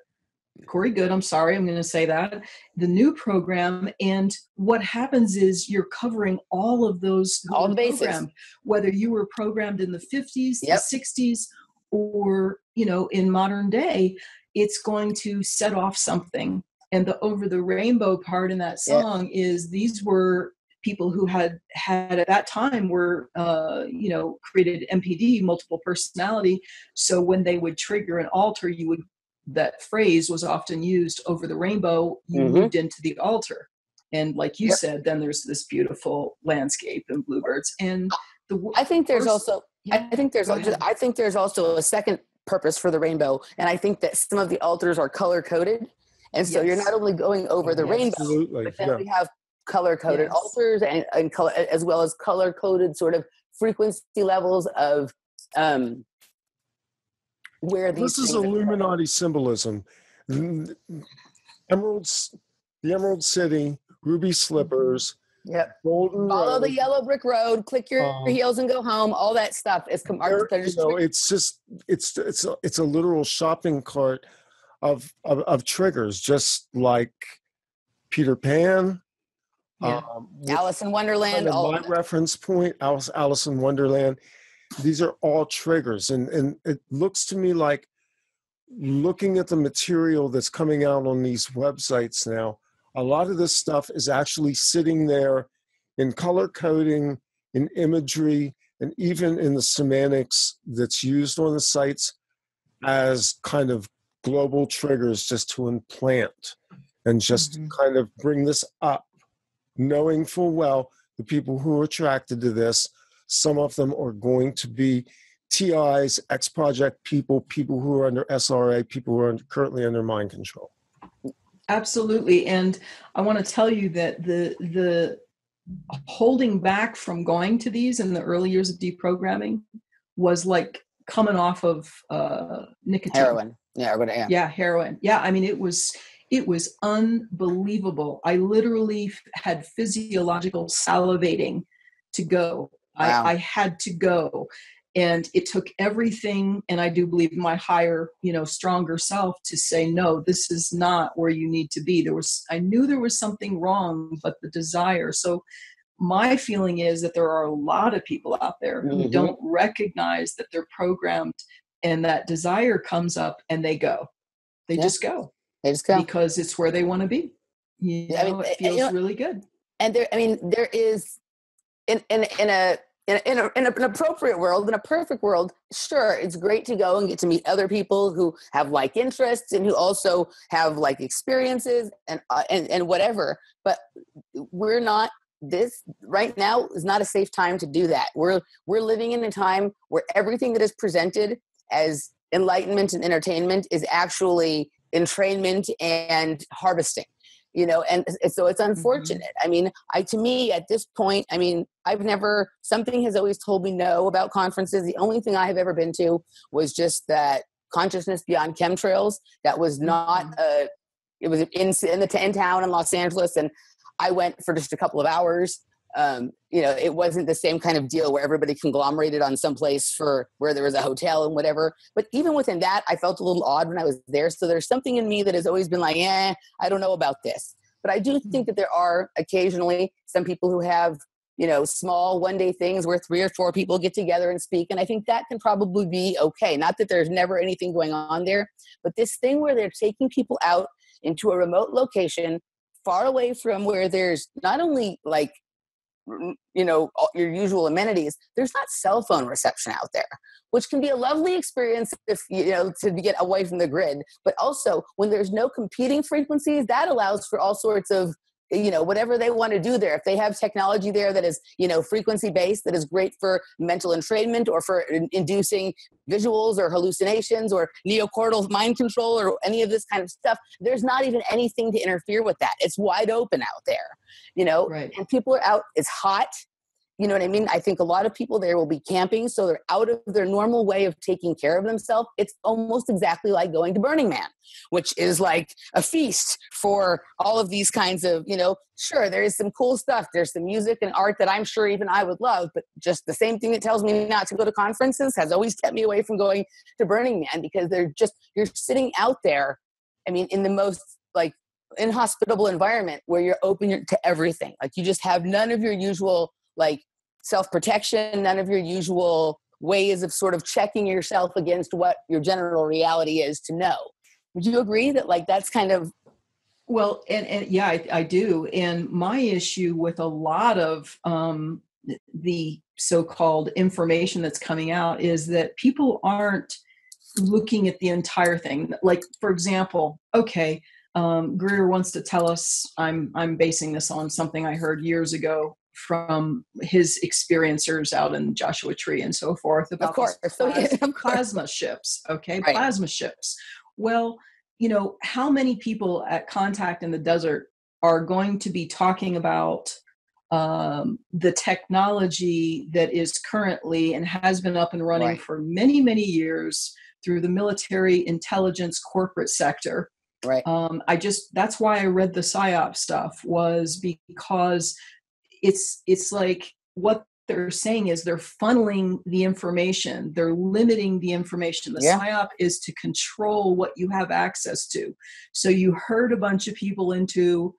Corey Goode, I'm sorry, I'm going to say that, the new program. And what happens is you're covering all of those all the bases. whether you were programmed in the 50s, yep. the 60s, or you know, in modern day, it's going to set off something. And the over the rainbow part in that song yep. is these were people who had had at that time were uh, you know created mpd multiple personality so when they would trigger an alter you would that phrase was often used over the rainbow you mm-hmm. moved into the alter and like you yep. said then there's this beautiful landscape and bluebirds and the i think there's first, also yeah, i think there's also, i think there's also a second purpose for the rainbow and i think that some of the alters are color coded and so yes. you're not only going over the yes. rainbow Absolutely. but then yeah. we have color coded yes. alters and, and color as well as color coded sort of frequency levels of um, where these this is Illuminati symbolism. Emeralds, the Emerald City, ruby slippers. Yep. Golden Follow road. the yellow brick road. Click your um, heels and go home. All that stuff is com- you know, it's just it's it's a, it's a literal shopping cart of, of of triggers, just like Peter Pan. Yeah. Um, Alice in Wonderland. All my reference point, Alice, Alice in Wonderland these are all triggers and and it looks to me like looking at the material that's coming out on these websites now a lot of this stuff is actually sitting there in color coding in imagery and even in the semantics that's used on the sites as kind of global triggers just to implant and just mm-hmm. kind of bring this up knowing full well the people who are attracted to this some of them are going to be TIs, X Project people, people who are under SRA, people who are currently under mind control. Absolutely. And I want to tell you that the the holding back from going to these in the early years of deprogramming was like coming off of uh, nicotine. Heroin. Yeah, yeah. Yeah, heroin. Yeah, I mean it was it was unbelievable. I literally had physiological salivating to go. Wow. I, I had to go and it took everything and i do believe my higher you know stronger self to say no this is not where you need to be there was i knew there was something wrong but the desire so my feeling is that there are a lot of people out there mm-hmm. who don't recognize that they're programmed and that desire comes up and they go they yeah. just go they just go because it's where they want to be you know, I mean, it feels you know, really good and there i mean there is in in in a in, in, a, in, an appropriate world, in a perfect world, sure, it's great to go and get to meet other people who have like interests and who also have like experiences and uh, and and whatever. But we're not this right now is not a safe time to do that. We're we're living in a time where everything that is presented as enlightenment and entertainment is actually entrainment and harvesting you know and so it's mm-hmm. unfortunate mm-hmm. i mean i to me at this point i mean i've never something has always told me no about conferences the only thing i have ever been to was just that consciousness beyond chemtrails that was not mm-hmm. a it was in, in the in town in los angeles and i went for just a couple of hours um, you know, it wasn't the same kind of deal where everybody conglomerated on some place for where there was a hotel and whatever. But even within that, I felt a little odd when I was there. So there's something in me that has always been like, eh, I don't know about this. But I do mm-hmm. think that there are occasionally some people who have, you know, small one day things where three or four people get together and speak. And I think that can probably be okay. Not that there's never anything going on there, but this thing where they're taking people out into a remote location far away from where there's not only like you know your usual amenities there's not cell phone reception out there which can be a lovely experience if you know to get away from the grid but also when there's no competing frequencies that allows for all sorts of you know whatever they want to do there. If they have technology there that is you know frequency based that is great for mental entrainment or for in- inducing visuals or hallucinations or neocortical mind control or any of this kind of stuff there's not even anything to interfere with that. It's wide open out there you know? Right. and people are out it's hot you know what I mean? I think a lot of people there will be camping, so they're out of their normal way of taking care of themselves. It's almost exactly like going to Burning Man, which is like a feast for all of these kinds of, you know, sure, there is some cool stuff. There's some music and art that I'm sure even I would love, but just the same thing that tells me not to go to conferences has always kept me away from going to Burning Man because they're just, you're sitting out there. I mean, in the most like inhospitable environment where you're open to everything. Like you just have none of your usual like self protection, none of your usual ways of sort of checking yourself against what your general reality is to know. Would you agree that like that's kind of well, and, and yeah, I, I do. And my issue with a lot of um, the so-called information that's coming out is that people aren't looking at the entire thing. Like, for example, okay, um, Greer wants to tell us. I'm I'm basing this on something I heard years ago from his experiencers out in Joshua Tree and so forth about of course. Plasma, of course. plasma ships. Okay, right. plasma ships. Well, you know, how many people at Contact in the Desert are going to be talking about um, the technology that is currently and has been up and running right. for many, many years through the military intelligence corporate sector. Right. Um, I just that's why I read the psyop stuff was because it's it's like what they're saying is they're funneling the information they're limiting the information the yeah. psyop is to control what you have access to so you herd a bunch of people into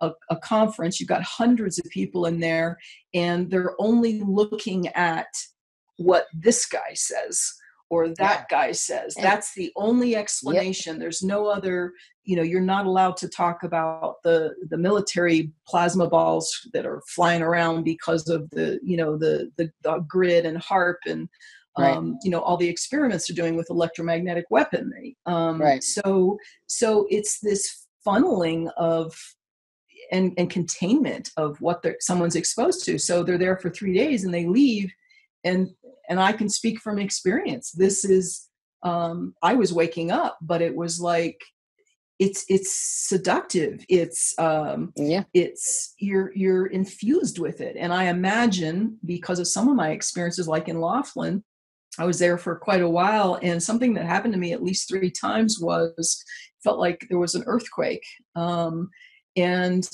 a, a, conference you've got hundreds of people in there and they're only looking at what this guy says or that yeah. guy says and, that's the only explanation yep. there's no other you know you're not allowed to talk about the the military plasma balls that are flying around because of the you know the the, the grid and HAARP and right. um, you know all the experiments they're doing with electromagnetic weaponry um, right. so so it's this funneling of and, and containment of what someone's exposed to so they're there for three days and they leave and and i can speak from experience this is um, i was waking up but it was like it's it's seductive. It's um yeah. it's you're you're infused with it. And i imagine because of some of my experiences like in laughlin i was there for quite a while and something that happened to me at least three times was felt like there was an earthquake. Um and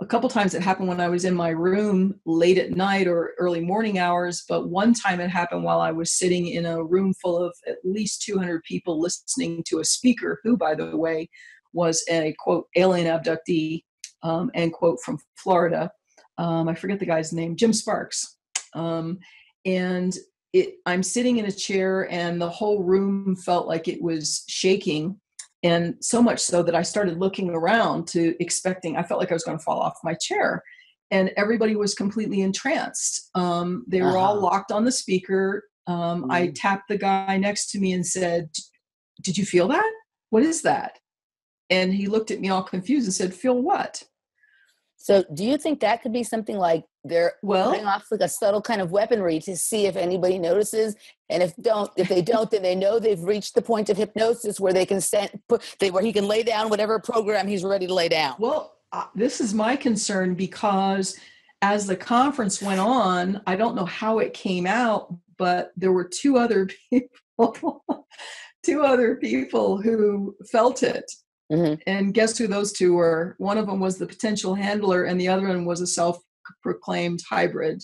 a couple times it happened when I was in my room late at night or early morning hours, but one time it happened while I was sitting in a room full of at least 200 people listening to a speaker who, by the way, was a quote alien abductee um, end quote from Florida. Um, I forget the guy's name, Jim Sparks. Um, and it, I'm sitting in a chair, and the whole room felt like it was shaking and so much so that I started looking around to expecting, I felt like I was going to fall off my chair. And everybody was completely entranced. Um, they were uh-huh. all locked on the speaker. Um, mm-hmm. I tapped the guy next to me and said, Did you feel that? What is that? And he looked at me all confused and said, Feel what? So, do you think that could be something like they're well putting off like a subtle kind of weaponry to see if anybody notices, and if don't, if they don't, then they know they've reached the point of hypnosis where they can send put they where he can lay down whatever program he's ready to lay down. Well, uh, this is my concern because as the conference went on, I don't know how it came out, but there were two other people, two other people who felt it Mm-hmm. And guess who those two were? One of them was the potential handler, and the other one was a self proclaimed hybrid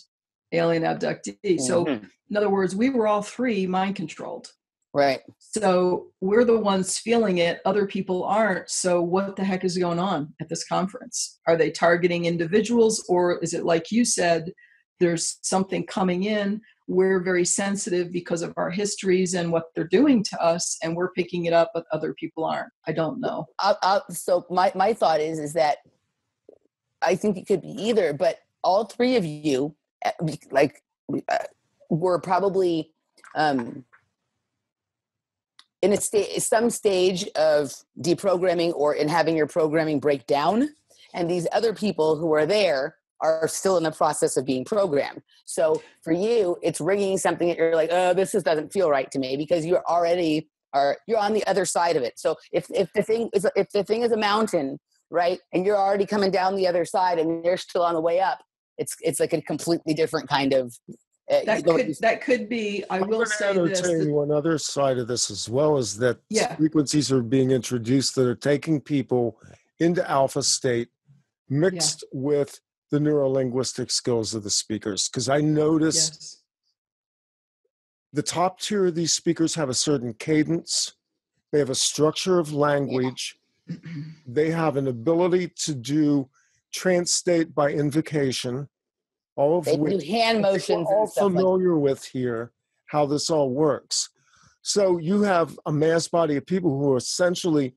alien abductee. Mm-hmm. So, in other words, we were all three mind controlled. Right. So, we're the ones feeling it, other people aren't. So, what the heck is going on at this conference? Are they targeting individuals, or is it like you said, there's something coming in? We're very sensitive because of our histories and what they're doing to us and we're picking it up but other people aren't. I don't know. I'll, I'll, so my, my thought is is that i think it could be either but all three of you eh, like uh, were probably um, in a sta- some stage of deprogramming or in having your programming break down and these other people who are there are still in the process of being programmed. So for you, it's ringing something that you're like, oh, this just doesn't feel right to me because you're already are you're on the other side of it. So if if the thing is if the thing is a mountain, right, and you're already coming down the other side and you're still on the way up, it's it's like a completely different kind of. Uh, that could that could be. I will say this. one other side of this as well is that yeah. frequencies are being introduced that are taking people into alpha state mixed yeah. with the neurolinguistic skills of the speakers because I notice yes. the top tier of these speakers have a certain cadence, they have a structure of language, yeah. they have an ability to do trance state by invocation, all of they which do hand motions. We're all familiar like with here how this all works. So you have a mass body of people who are essentially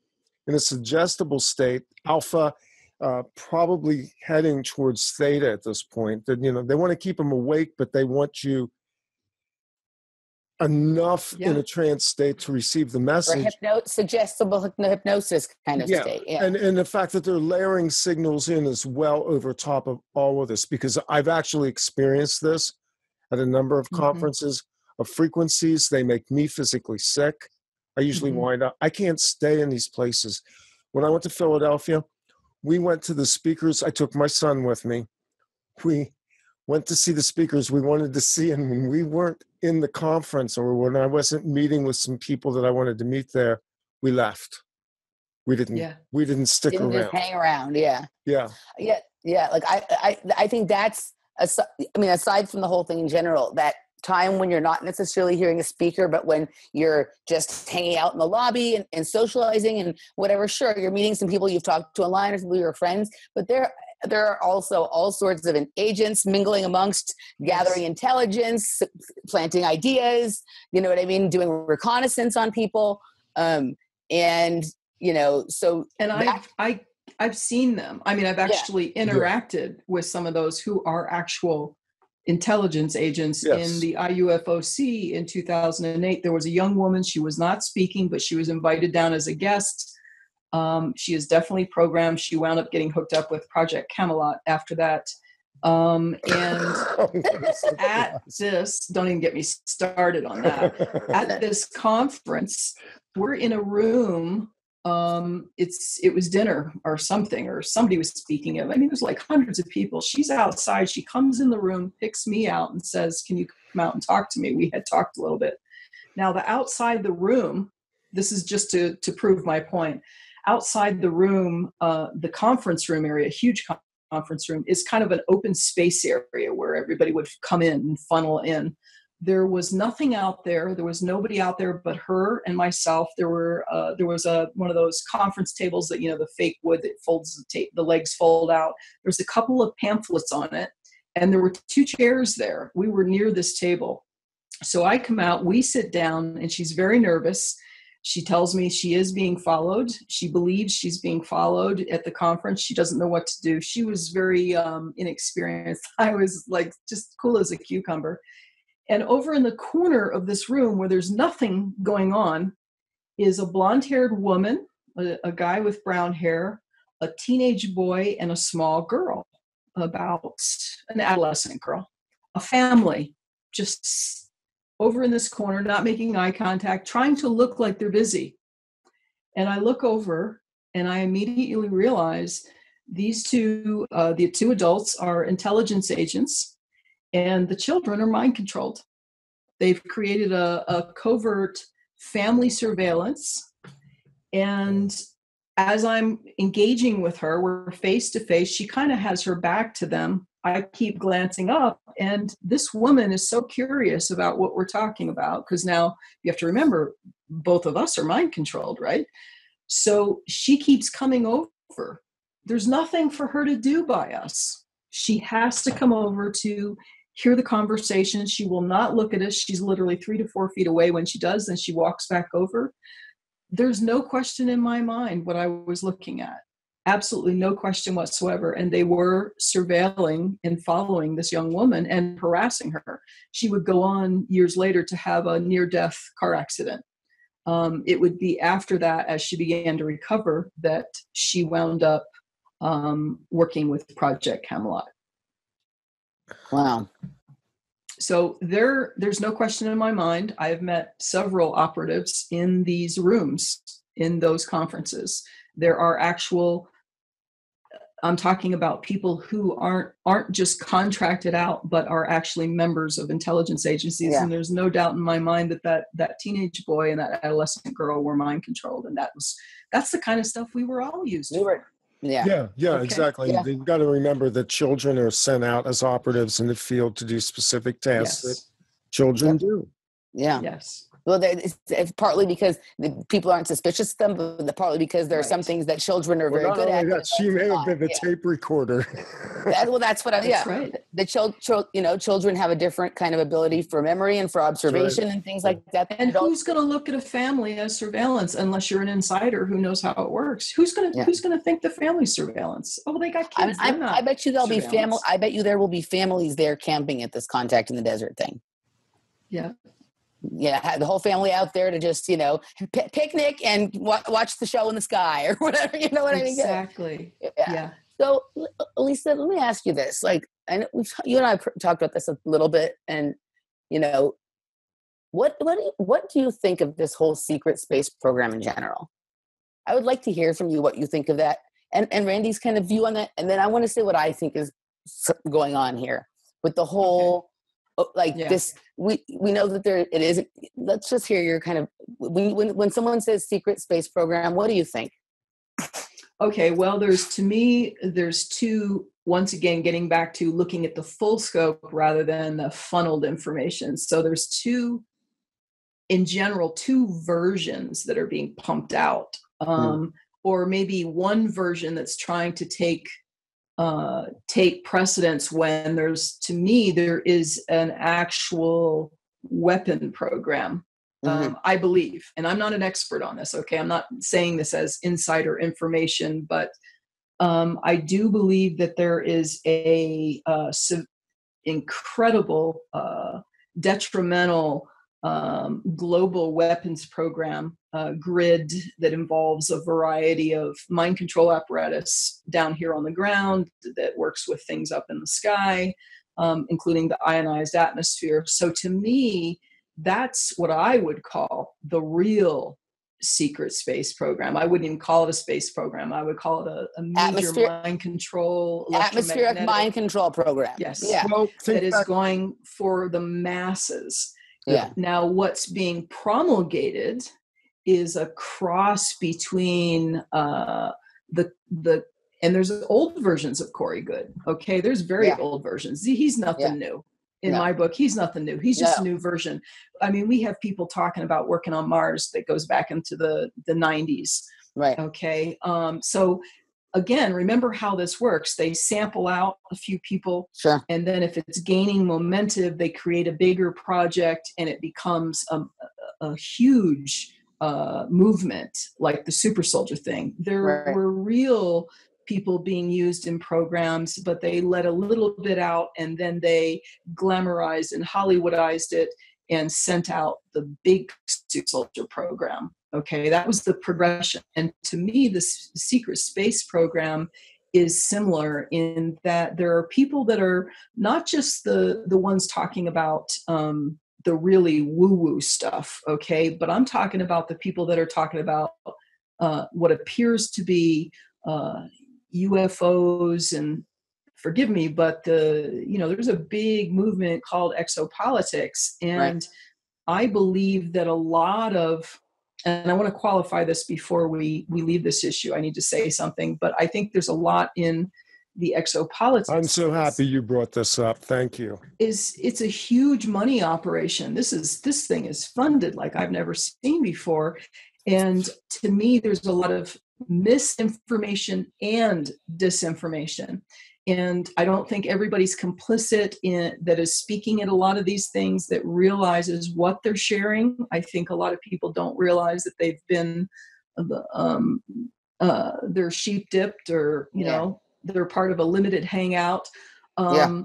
in a suggestible state, alpha uh, probably heading towards theta at this point. That you know they want to keep them awake, but they want you enough yeah. in a trance state to receive the message. Or hypno- suggestible hypnosis kind of yeah. state. Yeah, and and the fact that they're layering signals in as well over top of all of this, because I've actually experienced this at a number of mm-hmm. conferences of frequencies. They make me physically sick. I usually mm-hmm. wind up. I can't stay in these places. When I went to Philadelphia, we went to the speakers. I took my son with me. We went to see the speakers we wanted to see, and when we weren't in the conference or when I wasn't meeting with some people that I wanted to meet there, we left. We didn't. Yeah. We didn't stick didn't around. hang around. Yeah. Yeah. Yeah. Yeah. Like I, I, I think that's. I mean, aside from the whole thing in general, that time when you're not necessarily hearing a speaker, but when you're just hanging out in the lobby and, and socializing and whatever. Sure, you're meeting some people you've talked to online or some of your friends, but there there are also all sorts of agents mingling amongst, gathering intelligence, planting ideas. You know what I mean? Doing reconnaissance on people, um, and you know, so and I I I've seen them. I mean, I've actually yeah. interacted yeah. with some of those who are actual intelligence agents yes. in the IUFOC in 2008. There was a young woman, she was not speaking, but she was invited down as a guest. Um, she is definitely programmed. She wound up getting hooked up with Project Camelot after that. Um, and oh, at this, don't even get me started on that. at this conference, we're in a room um, it's it was dinner or something or somebody was speaking of. I mean, there's like hundreds of people. She's outside. She comes in the room, picks me out, and says, "Can you come out and talk to me?" We had talked a little bit. Now, the outside the room. This is just to to prove my point. Outside the room, uh, the conference room area, huge conference room, is kind of an open space area where everybody would come in and funnel in there was nothing out there. There was nobody out there but her and myself. There were uh, there was a one of those conference tables that you know the fake wood that folds the tape the legs fold out. There's a couple of pamphlets on it and there were two chairs there. We were near this table. So i come out we sit down and she's very nervous. She tells me she is being followed. She believes she's being followed at the conference. She doesn't know what to do. She was very um, inexperienced. I was like just cool as a cucumber and over in the corner of this room where there's nothing going on is a blonde haired woman, a, a, guy with brown hair, a teenage boy, and a small girl, about an adolescent girl, a family just over in this corner, not making eye contact, trying to look like they're busy. And I look over and I immediately realize these two, uh, the two adults are intelligence agents and the children are mind controlled. They've created a, a covert family surveillance. And as I'm engaging with her, we're face to face, she kind of has her back to them. I keep glancing up, and this woman is so curious about what we're talking about because now you have to remember both of us are mind controlled, right? So she keeps coming over. There's nothing for her to do by us. She has to come over to hear the conversation. She will not look at us. She's literally three to four feet away when she does, and she walks back over. There's no question in my mind what I was looking at. Absolutely no question whatsoever. And they were surveilling and following this young woman and harassing her. She would go on years later to have a near death car accident. Um, it would be after that, as she began to recover, that she wound up um, working with Project Camelot. Wow. So there, there's no question in my mind. I've met several operatives in these rooms in those conferences. There are actual. I'm talking about people who aren't aren't just contracted out, but are actually members of intelligence agencies. Yeah. And there's no doubt in my mind that that that teenage boy and that adolescent girl were mind controlled, and that was that's the kind of stuff we were all used we were, yeah. Yeah, yeah, okay. exactly. Yeah. You've got to remember that children are sent out as operatives in the field to do specific tasks yes. that children yep. do. Yeah. Yes. Well, it's, it's, partly because the people aren't suspicious of them, but the, partly because there are right. some things that children are well, very good at. That, she may have been the yeah. tape recorder. that, well, that's what I'm. Yeah, right. The children, you know, children have a different kind of ability for memory and for observation right. and things like that. And who's going to look at a family as surveillance unless you're an insider who knows how it works? Who's going to yeah. Who's going to think the family surveillance? Oh, they got kids. I, I bet you there'll be family. I bet you there will be families there camping at this contact in the desert thing. Yeah yeah, the whole family out there to just you know p- picnic and w- watch the show in the sky or whatever. You know what I mean? Exactly. Yeah. yeah. So, Lisa, let me ask you this: like, and you and I talked about this a little bit, and you know, what what do you, what do you think of this whole secret space program in general? I would like to hear from you what you think of that, and and Randy's kind of view on that, and then I want to say what I think is going on here with the whole. Oh, like yeah. this we we know that there it is let's just hear your kind of when, when when someone says secret space program what do you think okay well there's to me there's two once again getting back to looking at the full scope rather than the funneled information so there's two in general two versions that are being pumped out hmm. um, mm. or maybe one version that's trying to take uh, take precedence when there's to me there is an actual weapon program mm-hmm. um, i believe and i'm not an expert on this okay i'm not saying this as insider information but um, i do believe that there is a uh, incredible uh, detrimental um, global weapons program uh, grid that involves a variety of mind control apparatus down here on the ground that works with things up in the sky, um, including the ionized atmosphere. So to me, that's what I would call the real secret space program. I wouldn't even call it a space program. I would call it a, a major Atmosphere- mind control, atmospheric mind control program. Yes. Yeah. Well, that is going for the masses. Yeah. Now, what's being promulgated is a cross between uh, the the and there's old versions of Corey Goode. Okay, there's very yeah. old versions. He's nothing yeah. new in no. my book. He's nothing new. He's just no. a new version. I mean, we have people talking about working on Mars that goes back into the the 90s. Right. Okay. Um, so again, remember how this works. They sample out a few people, sure. and then if it's gaining momentum, they create a bigger project, and it becomes a, a, huge uh, movement, like the super soldier thing. There right. were real people being used in programs, but they let a little bit out and then they glamorized and Hollywoodized it and sent out the big super soldier program. Okay, that was the progression. And to me, the secret space program is similar in that there are people that are not just the the ones talking about um, the really woo woo stuff, okay, but I'm talking about the people that are talking about uh, what appears to be uh, UFOs and forgive me, but the you know there's a big movement called exopolitics, and right. I believe that a lot of and I want to qualify this before we we leave this issue. I need to say something, but I think there's a lot in the exopolitics. I'm so happy you brought this up. Thank you. Is it's a huge money operation. This is this thing is funded like I've never seen before. And to me, there's a lot of misinformation and disinformation. And I don't think everybody's complicit in that is speaking at a lot of these things that realizes what they're sharing. I think a lot of people don't realize that they've been um, uh, they're sheep dipped or you yeah. know they're part of a limited hangout. Um, yeah.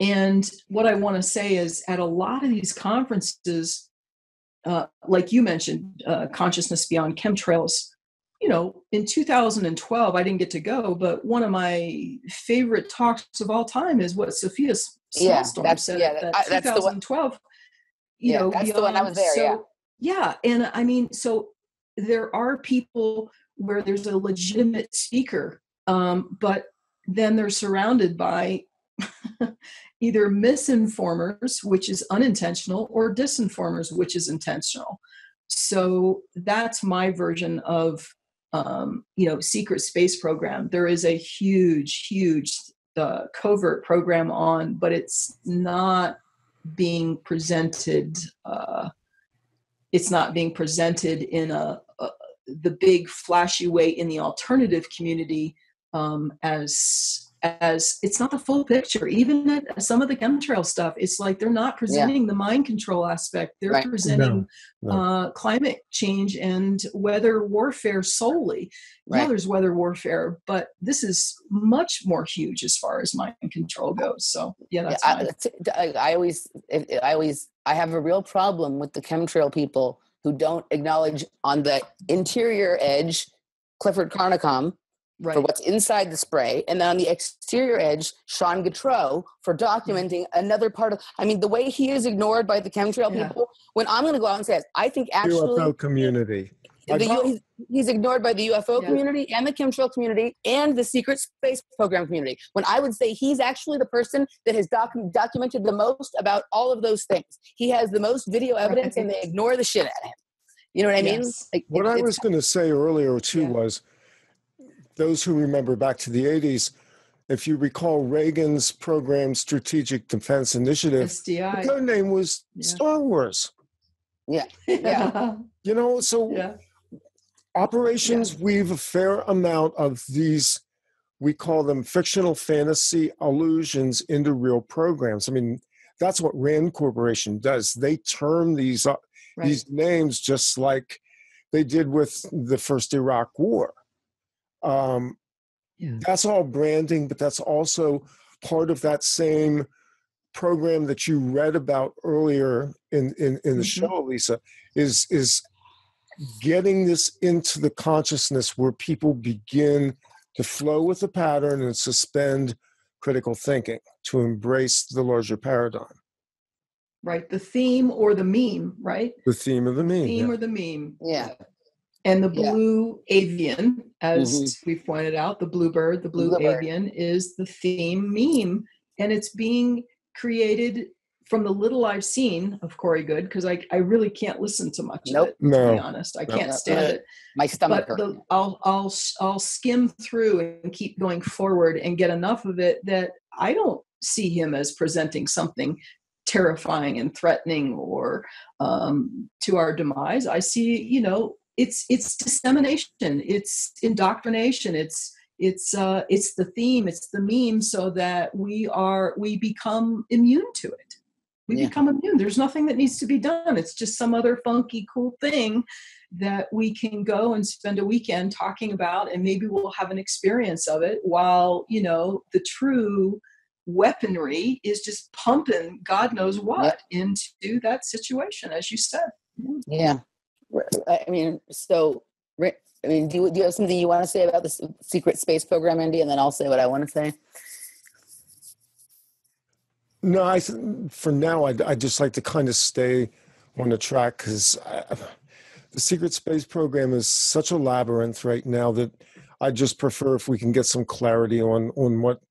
And what I want to say is at a lot of these conferences, uh, like you mentioned, uh, Consciousness Beyond Chemtrails, you know, in 2012, I didn't get to go, but one of my favorite talks of all time is what Sophia Smallstorm yeah, said yeah, that, I, that's 2012. you yeah, know, that's beyond, the one I was there. So, yeah. Yeah. And I mean, so there are people where there's a legitimate speaker, um, but then they're surrounded by either misinformers, which is unintentional, or disinformers, which is intentional. So that's my version of um, you know secret space program. There is a huge huge uh, covert program on but it's not being presented uh, it's not being presented in a, a, the big flashy way in the alternative community um, as as it's not the full picture. Even at some of the chemtrail stuff, it's like they're not presenting yeah. the mind control aspect. They're right. presenting no, no. Uh, climate change and weather warfare solely. Right. Yeah, there's weather warfare, but this is much more huge as far as mind control goes. So yeah, that's yeah, I, I always, I always, I have a real problem with the chemtrail people who don't acknowledge on the interior edge Clifford Carnicom right. for what's inside the spray, and then on the exterior edge, Sean Gautreaux for documenting mm-hmm. another part of. I mean, the way he is ignored by the chemtrail yeah. people. When I'm going to go out and say, I think actually UFO community. The, he's, he's, ignored by the UFO yeah. community and the chemtrail community and the secret space program community. When I would say he's actually the person that has doc- documented the most about all of those things. He has the most video evidence, right. and they ignore the shit out of him. You know what I mean? Yes. Like, what it, I was going to say earlier too yeah. was those who remember back to the 80s, if you recall Reagan's program Strategic Defense Initiative, SDI. the code name was yeah. Star Wars. Yeah. Yeah. you know, so yeah. operations yeah. weave a fair amount of these, we call them fictional fantasy allusions into real programs. I mean, that's what Rand Corporation does. They term these uh, right. these names just like they did with the first Iraq War. Um, yeah. That's all branding, but that's also part of that same program that you read about earlier in, in, in the mm-hmm. show, Lisa, is is getting this into the consciousness where people begin to flow with the pattern and suspend critical thinking to embrace the larger paradigm. Right. The theme or the meme, right? The theme of the meme. The theme yeah. or the meme. Yeah. And the blue yeah. avian, as mm-hmm. we pointed out, the bluebird, the blue bluebird. avian is the theme meme. And it's being created from the little I've seen of Corey Goode, because I, I really can't listen to much nope. of it, no. to be honest. I can't stand it. My stomach but the, I'll, I'll, I'll skim through and keep going forward and get enough of it that I don't see him as presenting something terrifying and threatening or um, to our demise. I see, you know, it's it's dissemination, it's indoctrination, it's it's uh, it's the theme, it's the meme, so that we are we become immune to it. We yeah. become immune. There's nothing that needs to be done. It's just some other funky, cool thing that we can go and spend a weekend talking about, and maybe we'll have an experience of it. While you know the true weaponry is just pumping God knows what into that situation, as you said. Yeah. I mean, so, I mean, do you, do you have something you want to say about the secret space program, Andy? And then I'll say what I want to say. No, I for now I I just like to kind of stay on the track because the secret space program is such a labyrinth right now that I just prefer if we can get some clarity on on what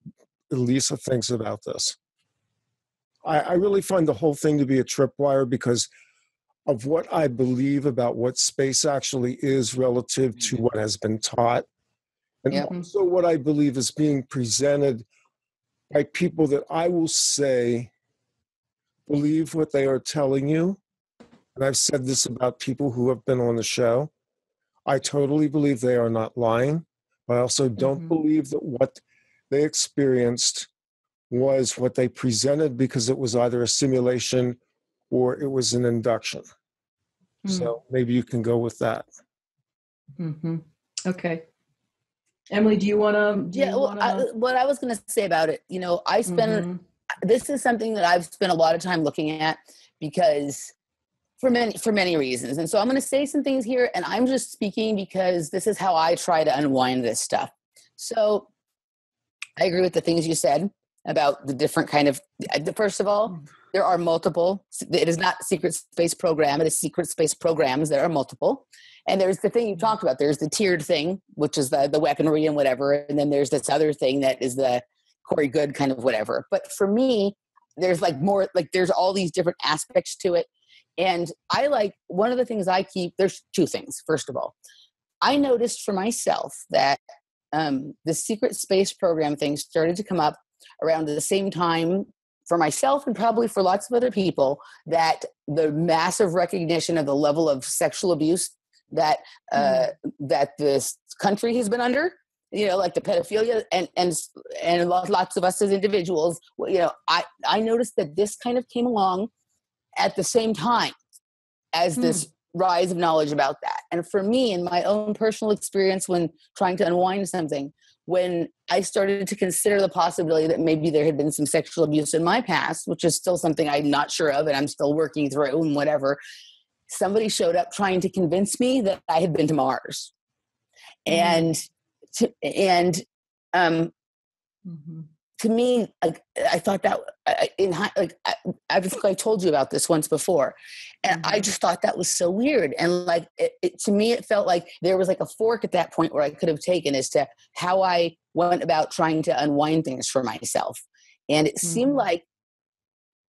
Elisa thinks about this. I, I really find the whole thing to be a tripwire because of what I believe about what space actually is relative to mm-hmm. what has been taught, and yep. also what I believe is being presented by people that I will say believe what they are telling you. And I've said this about people who have been on the show. I totally believe they are not lying, but I also don't mm-hmm. believe that what they experienced was what they presented because it was either a simulation or it was an induction. Mm-hmm. So maybe you can go with that. Mm-hmm. Okay. Emily, do you want to? Yeah. Well, wanna... I, what I was going to say about it, you know, I spend. Mm-hmm. This is something that I've spent a lot of time looking at because for many for many reasons and so i'm going to say some things here and i'm just speaking because this is how i try to unwind this stuff so I agree with the things you said about the different kind of. First of all, mm. There are multiple. It is not secret space program. It is secret space programs. There are multiple, and there's the thing you mm. talked about. There's the tiered thing, which is the the weaponry and whatever, and then there's this other thing that is the Corey Goode kind of whatever. But for me, there's like more like there's all these different aspects to it, and I like one of the things I keep. There's two things. First of all, I noticed for myself that um, the secret space program thing started to come up around the same time for myself and probably for lots of other people that the massive recognition of the level of sexual abuse that uh, mm. that this country has been under you know like the pedophilia and and and lots of us as individuals you know i i noticed that this kind of came along at the same time as mm. this rise of knowledge about that. And for me, in my own personal experience, when trying to unwind something, when I started to consider the possibility that maybe there had been some sexual abuse in my past, which is still something I'm not sure of and I'm still working through and whatever, somebody showed up trying to convince me that I had been to Mars. Mm-hmm. And to, and um, mm-hmm to me, like, I thought that in high, like I, I think I told you about this once before, and mm-hmm. I just thought that was so weird. And like it, it, to me, it felt like there was like a fork at that point where I could have taken as to how I went about trying to unwind things for myself. And it mm-hmm. seemed like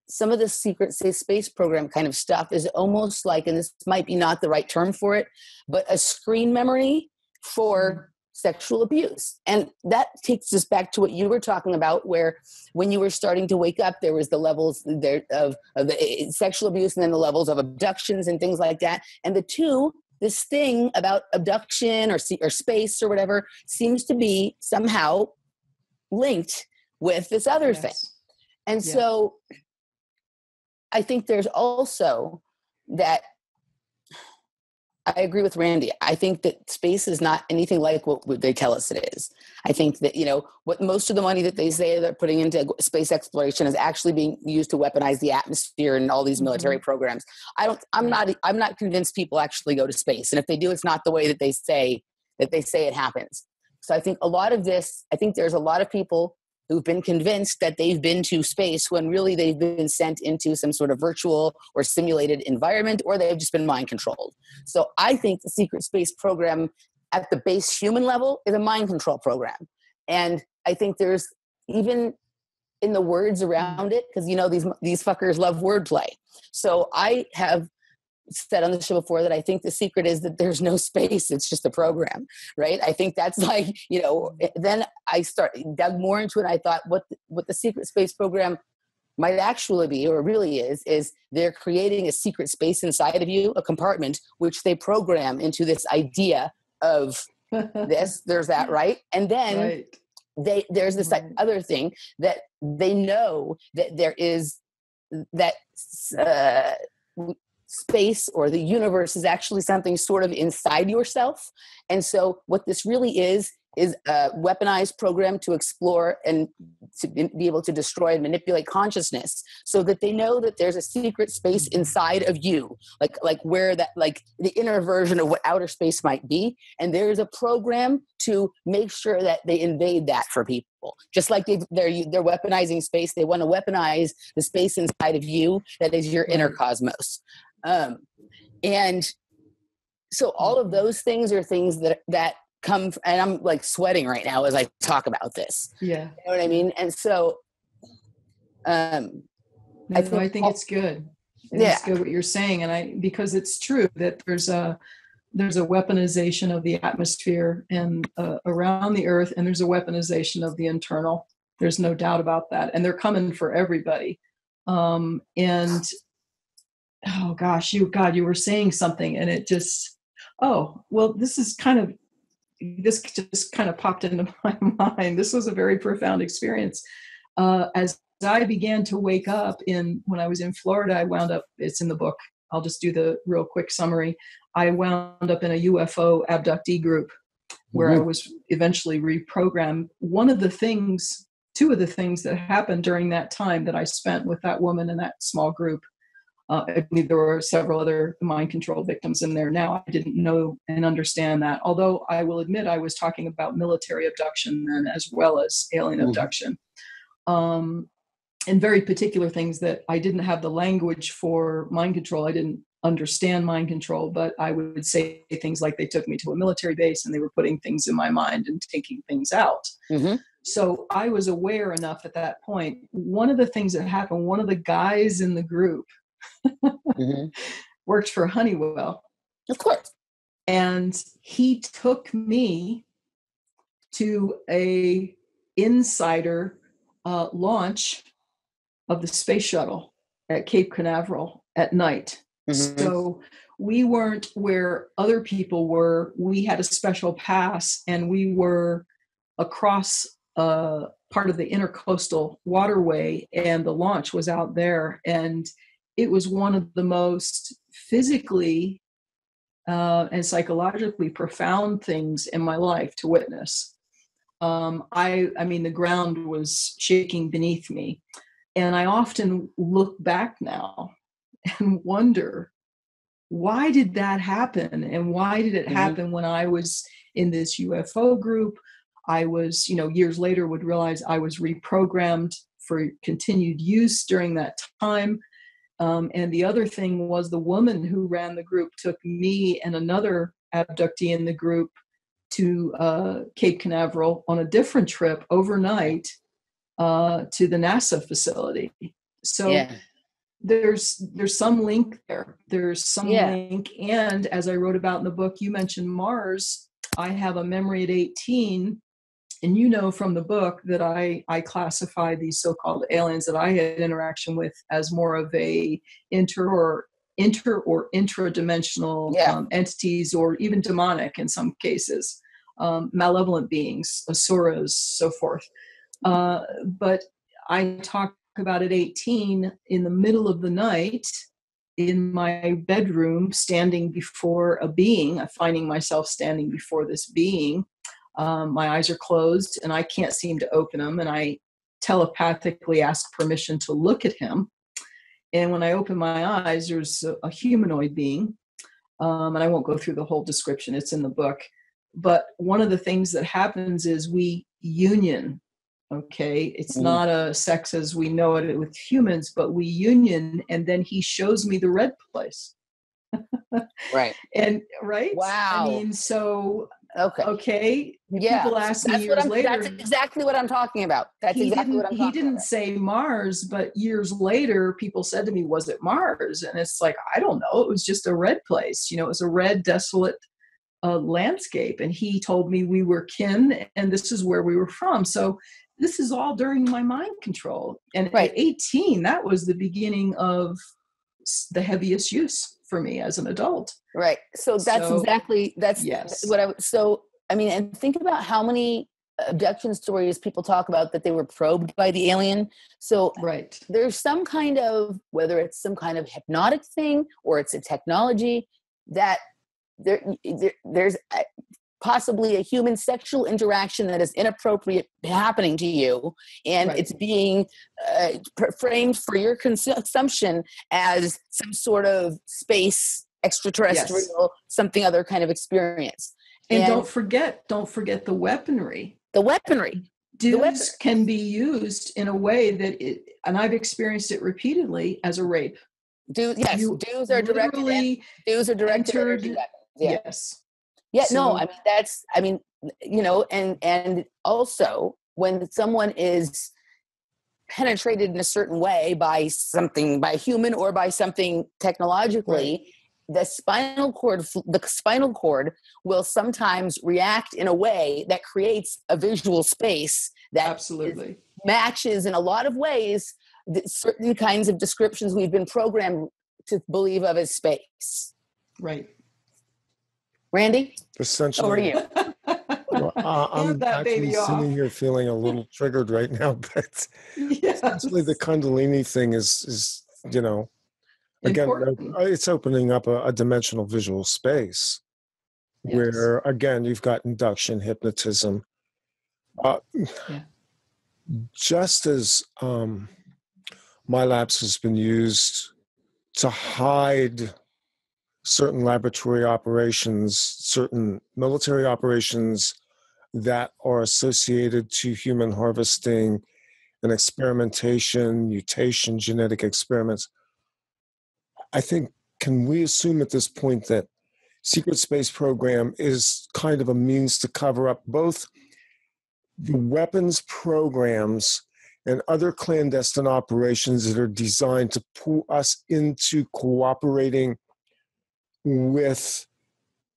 some of the secret safe space program kind of stuff is almost like, and this might be not the right term for it, but a screen memory for mm-hmm sexual abuse. And that takes us back to what you were talking about, where when you were starting to wake up, there was the levels there of, of the eh, sexual abuse and then the levels of abductions and things like that. And the two, this thing about abduction or, or space or whatever, seems to be somehow linked with this other yes. thing. And so I think there's also that I agree with Randy. I think that space is not anything like what they tell us it is. I think that, you know, what most of the money that they say they're putting into space exploration is actually being used to weaponize the atmosphere and all these military mm-hmm. programs. I don't I'm not I'm not convinced people actually go to space. And if they do, it's not the way that they say that they say it happens. So I think a lot of this, I think there's a lot of people who've been convinced that they've been to space when really they've been sent into some sort of virtual or simulated environment or they've just been mind controlled. So I think the secret space program at the base human level is a mind control program. And I think there's even in the words around it because you know these these fuckers love wordplay. So I have said on the show before that I think the secret is that there's no space. It's just a program, right? I think that's like, you know, then I start dug more into it. I thought what, what the secret space program might actually be, or really is, is they're creating a secret space inside of you, a compartment, which they program into this idea of this, there's that, right? And then right. they, there's this right. other thing that they know that there is that, uh, space or the universe is actually something sort of inside yourself. And so, what this really is, is a weaponized program to explore and to be able to destroy and manipulate consciousness so that they know that there's a secret space mm-hmm. inside of you like like where that like the inner version of what outer space might be. And there's a program to make sure that they invade that for people. Just like they, they're they're weaponizing space they want to weaponize the space inside of you that is your inner cosmos um, and so all of those things are things that that come and i'm like sweating right now as i talk about this. Yeah. You know what i mean? And so um no, I, think, I think it's good yeah. good what you're saying and i because it's true that there's a there's a weaponization of the atmosphere and uh, around the earth and there's a weaponization of the internal. There's no doubt about that and they're coming for everybody. Um, and oh gosh you god you were saying something and it just oh well this is kind of this just kind of popped into my mind. This was a very profound experience. Uh, as i began to wake up in when i was in florida i wound up it's in the book. I'll just do the real quick summary. I wound up in a ufo abductee group where mm-hmm. i was eventually reprogrammed. One of the things two of the things that happened during that time that i spent with that woman and that small group uh, I believe there were several other mind control victims in there. Now I didn't know and understand that. Although I will admit I was talking about military abduction then as well as alien mm-hmm. abduction. Um, and very particular things that I didn't have the language for mind control. I didn't understand mind control, but I would say things like they took me to a military base and they were putting things in my mind and taking things out. Mm-hmm. So I was aware enough at that point. One of the things that happened, one of the guys in the group mm-hmm. worked for Honeywell. Of course. And he took me to a insider uh, launch of the space shuttle at Cape Canaveral at night. Mm-hmm. So we weren't where other people were. We had a special pass and we were across uh, part of the intercoastal waterway, and the launch was out there. And it was one of the most physically uh, and psychologically profound things in my life to witness. Um, I, I mean, the ground was shaking beneath me. And I often look back now and wonder why did that happen? And why did it mm-hmm. happen when I was in this UFO group? I was, you know, years later would realize I was reprogrammed for continued use during that time. Um, and the other thing was the woman who ran the group took me and another abductee in the group to uh, Cape Canaveral on a different trip overnight uh, to the NASA facility. So yeah. there's there's some link there. There's some yeah. link, and as I wrote about in the book, you mentioned Mars. I have a memory at 18 and you know from the book that I I classify these so-called aliens that I had interaction with as more of a inter or inter or intradimensional yeah. um, entities or even demonic in some cases, um, malevolent beings, asuras, so forth. Uh, but I talk about at 18 in the middle of the night in my bedroom standing before a being, finding myself standing before this being um, my eyes are closed and I can't seem to open them. And I telepathically ask permission to look at him. And when I open my eyes, there's a, a humanoid being. Um, and I won't go through the whole description, it's in the book. But one of the things that happens is we union okay it's mm. not a sex as we know it with humans but we union and then he shows me the red place right and right wow i mean so okay. Okay? Yeah. people ask me years later that's exactly what i'm talking about. That's he exactly what i'm he didn't about. say mars but years later people said to me was it mars? And it's like i don't know. It was just a red place you know it was a red desolate uh, landscape. And he told me we were kin and this is where we were from. So this is all during my mind control. And right. at 18, that was the beginning of the heaviest use for me as an adult. Right. So that's so, exactly that's yes. what I so I mean and think about how many abduction stories people talk about that they were probed by the alien. So right. there's some kind of whether it's some kind of hypnotic thing or it's a technology that there, there there's possibly a human sexual interaction that is inappropriate happening to you and right. it's being uh, framed for your consumption as some sort of space extraterrestrial yes. something other kind of experience and, and, don't forget don't forget the weaponry the weaponry dudes the can be used in a way that it and i've experienced it repeatedly as a rape dudes yes you dudes are directly dudes are directed entered, yeah. yes yeah so, no i mean that's i mean you know and and also when someone is penetrated in a certain way by something by human or by something technologically right. the spinal cord the spinal cord will sometimes react in a way that creates a visual space that absolutely. matches in a lot of ways certain kinds of descriptions we've been programmed to believe of as space. Right Randy? Essentially. How are you? Uh, I'm actually sitting here feeling a little triggered right now, but yes. essentially the Kundalini thing is, is you know, again, Important. Uh, it's opening up a, a dimensional visual space yes. where, again, you've got induction, hypnotism. Uh, yeah. Just as um, MILABS has been used to hide certain laboratory operations, certain military operations that are associated to human harvesting and experimentation, mutation, genetic experiments. I think, can we assume at this point that secret space program is kind of a means to cover up both the weapons programs and other clandestine operations that are designed to pull us into cooperating with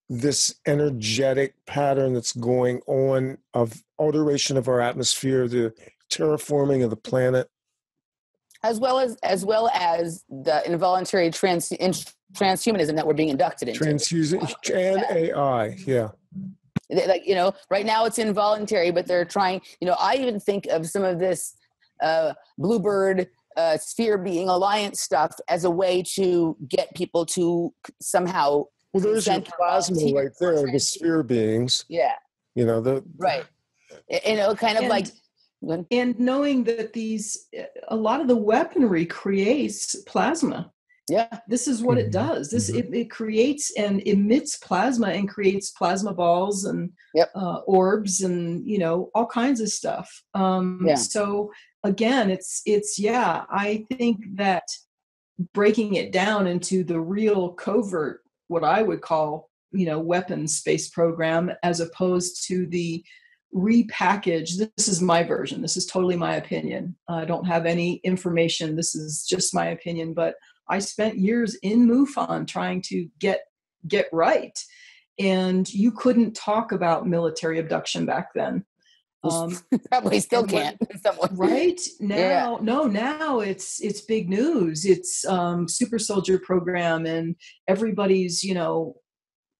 this energetic pattern that's going on of alteration of our atmosphere, the terraforming of the planet, as well as as well as the involuntary trans transhumanism that we're being inducted into. Transhuman and AI, yeah. Like you know, right now it's involuntary, but they're trying. You know, I even think of some of this uh, bluebird uh, sphere being alliance stuff as a way to get people to somehow. Well, there's your plasma right there, the sphere beings. Yeah. You know the right. You know, kind of and, like. And knowing that these, a lot of the weaponry creates plasma. Yeah. This is what mm-hmm. it does. This mm-hmm. it, it, creates and emits plasma and creates plasma balls and yep. uh, orbs and you know all kinds of stuff. Um, yeah. So again it's it's yeah i think that breaking it down into the real covert what i would call you know weapons space program as opposed to the repackage this is my version this is totally my opinion. I don't have any information this is just my opinion but i spent years in mufon trying to get get right. And you couldn't talk about military abduction back then um, probably still can't. right now, yeah. no, now it's it's big news. It's um, super soldier program, and everybody's you know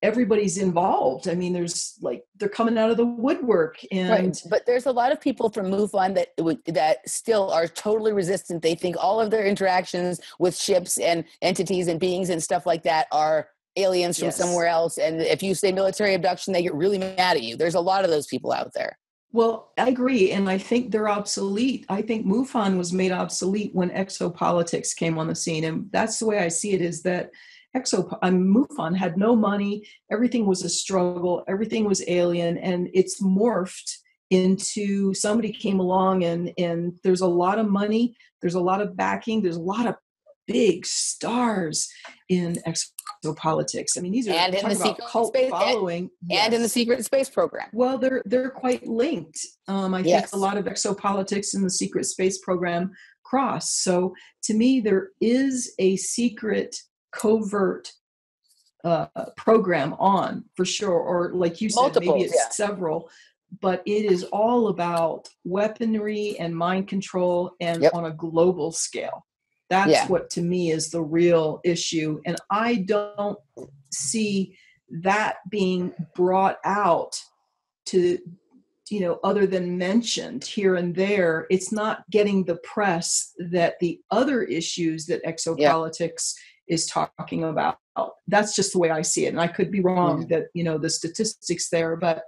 everybody's involved. I mean, there's like they're coming out of the woodwork, and right. but there's a lot of people from MUFON that that still are totally resistant. They think all of their interactions with ships and entities and beings and stuff like that are aliens from yes. somewhere else. And if you say military abduction, they get really mad at you. There's a lot of those people out there. Well, I agree, and I think they're obsolete. I think MUFON was made obsolete when exopolitics came on the scene, and that's the way I see it. Is that exo um, MUFON had no money, everything was a struggle, everything was alien, and it's morphed into somebody came along and and there's a lot of money there's a lot of backing there's a lot of big stars in exopolitics. I mean, these are and in the secret space following, and, yes. and, in the secret space program. Well, they're they're quite linked. Um, I yes. think a lot of exopolitics and the secret space program cross. So to me, there is a secret, covert uh, program on for sure, or like you said, Multiples, maybe it's yeah. several. But it is all about weaponry and mind control, and yep. on a global scale. That's yeah. what to me is the real issue. And I don't see that being brought out to you know other than mentioned here and there it's not getting the press that the other issues that exopolitics yeah. is talking about that's just the way i see it and i could be wrong yeah. that you know the statistics there but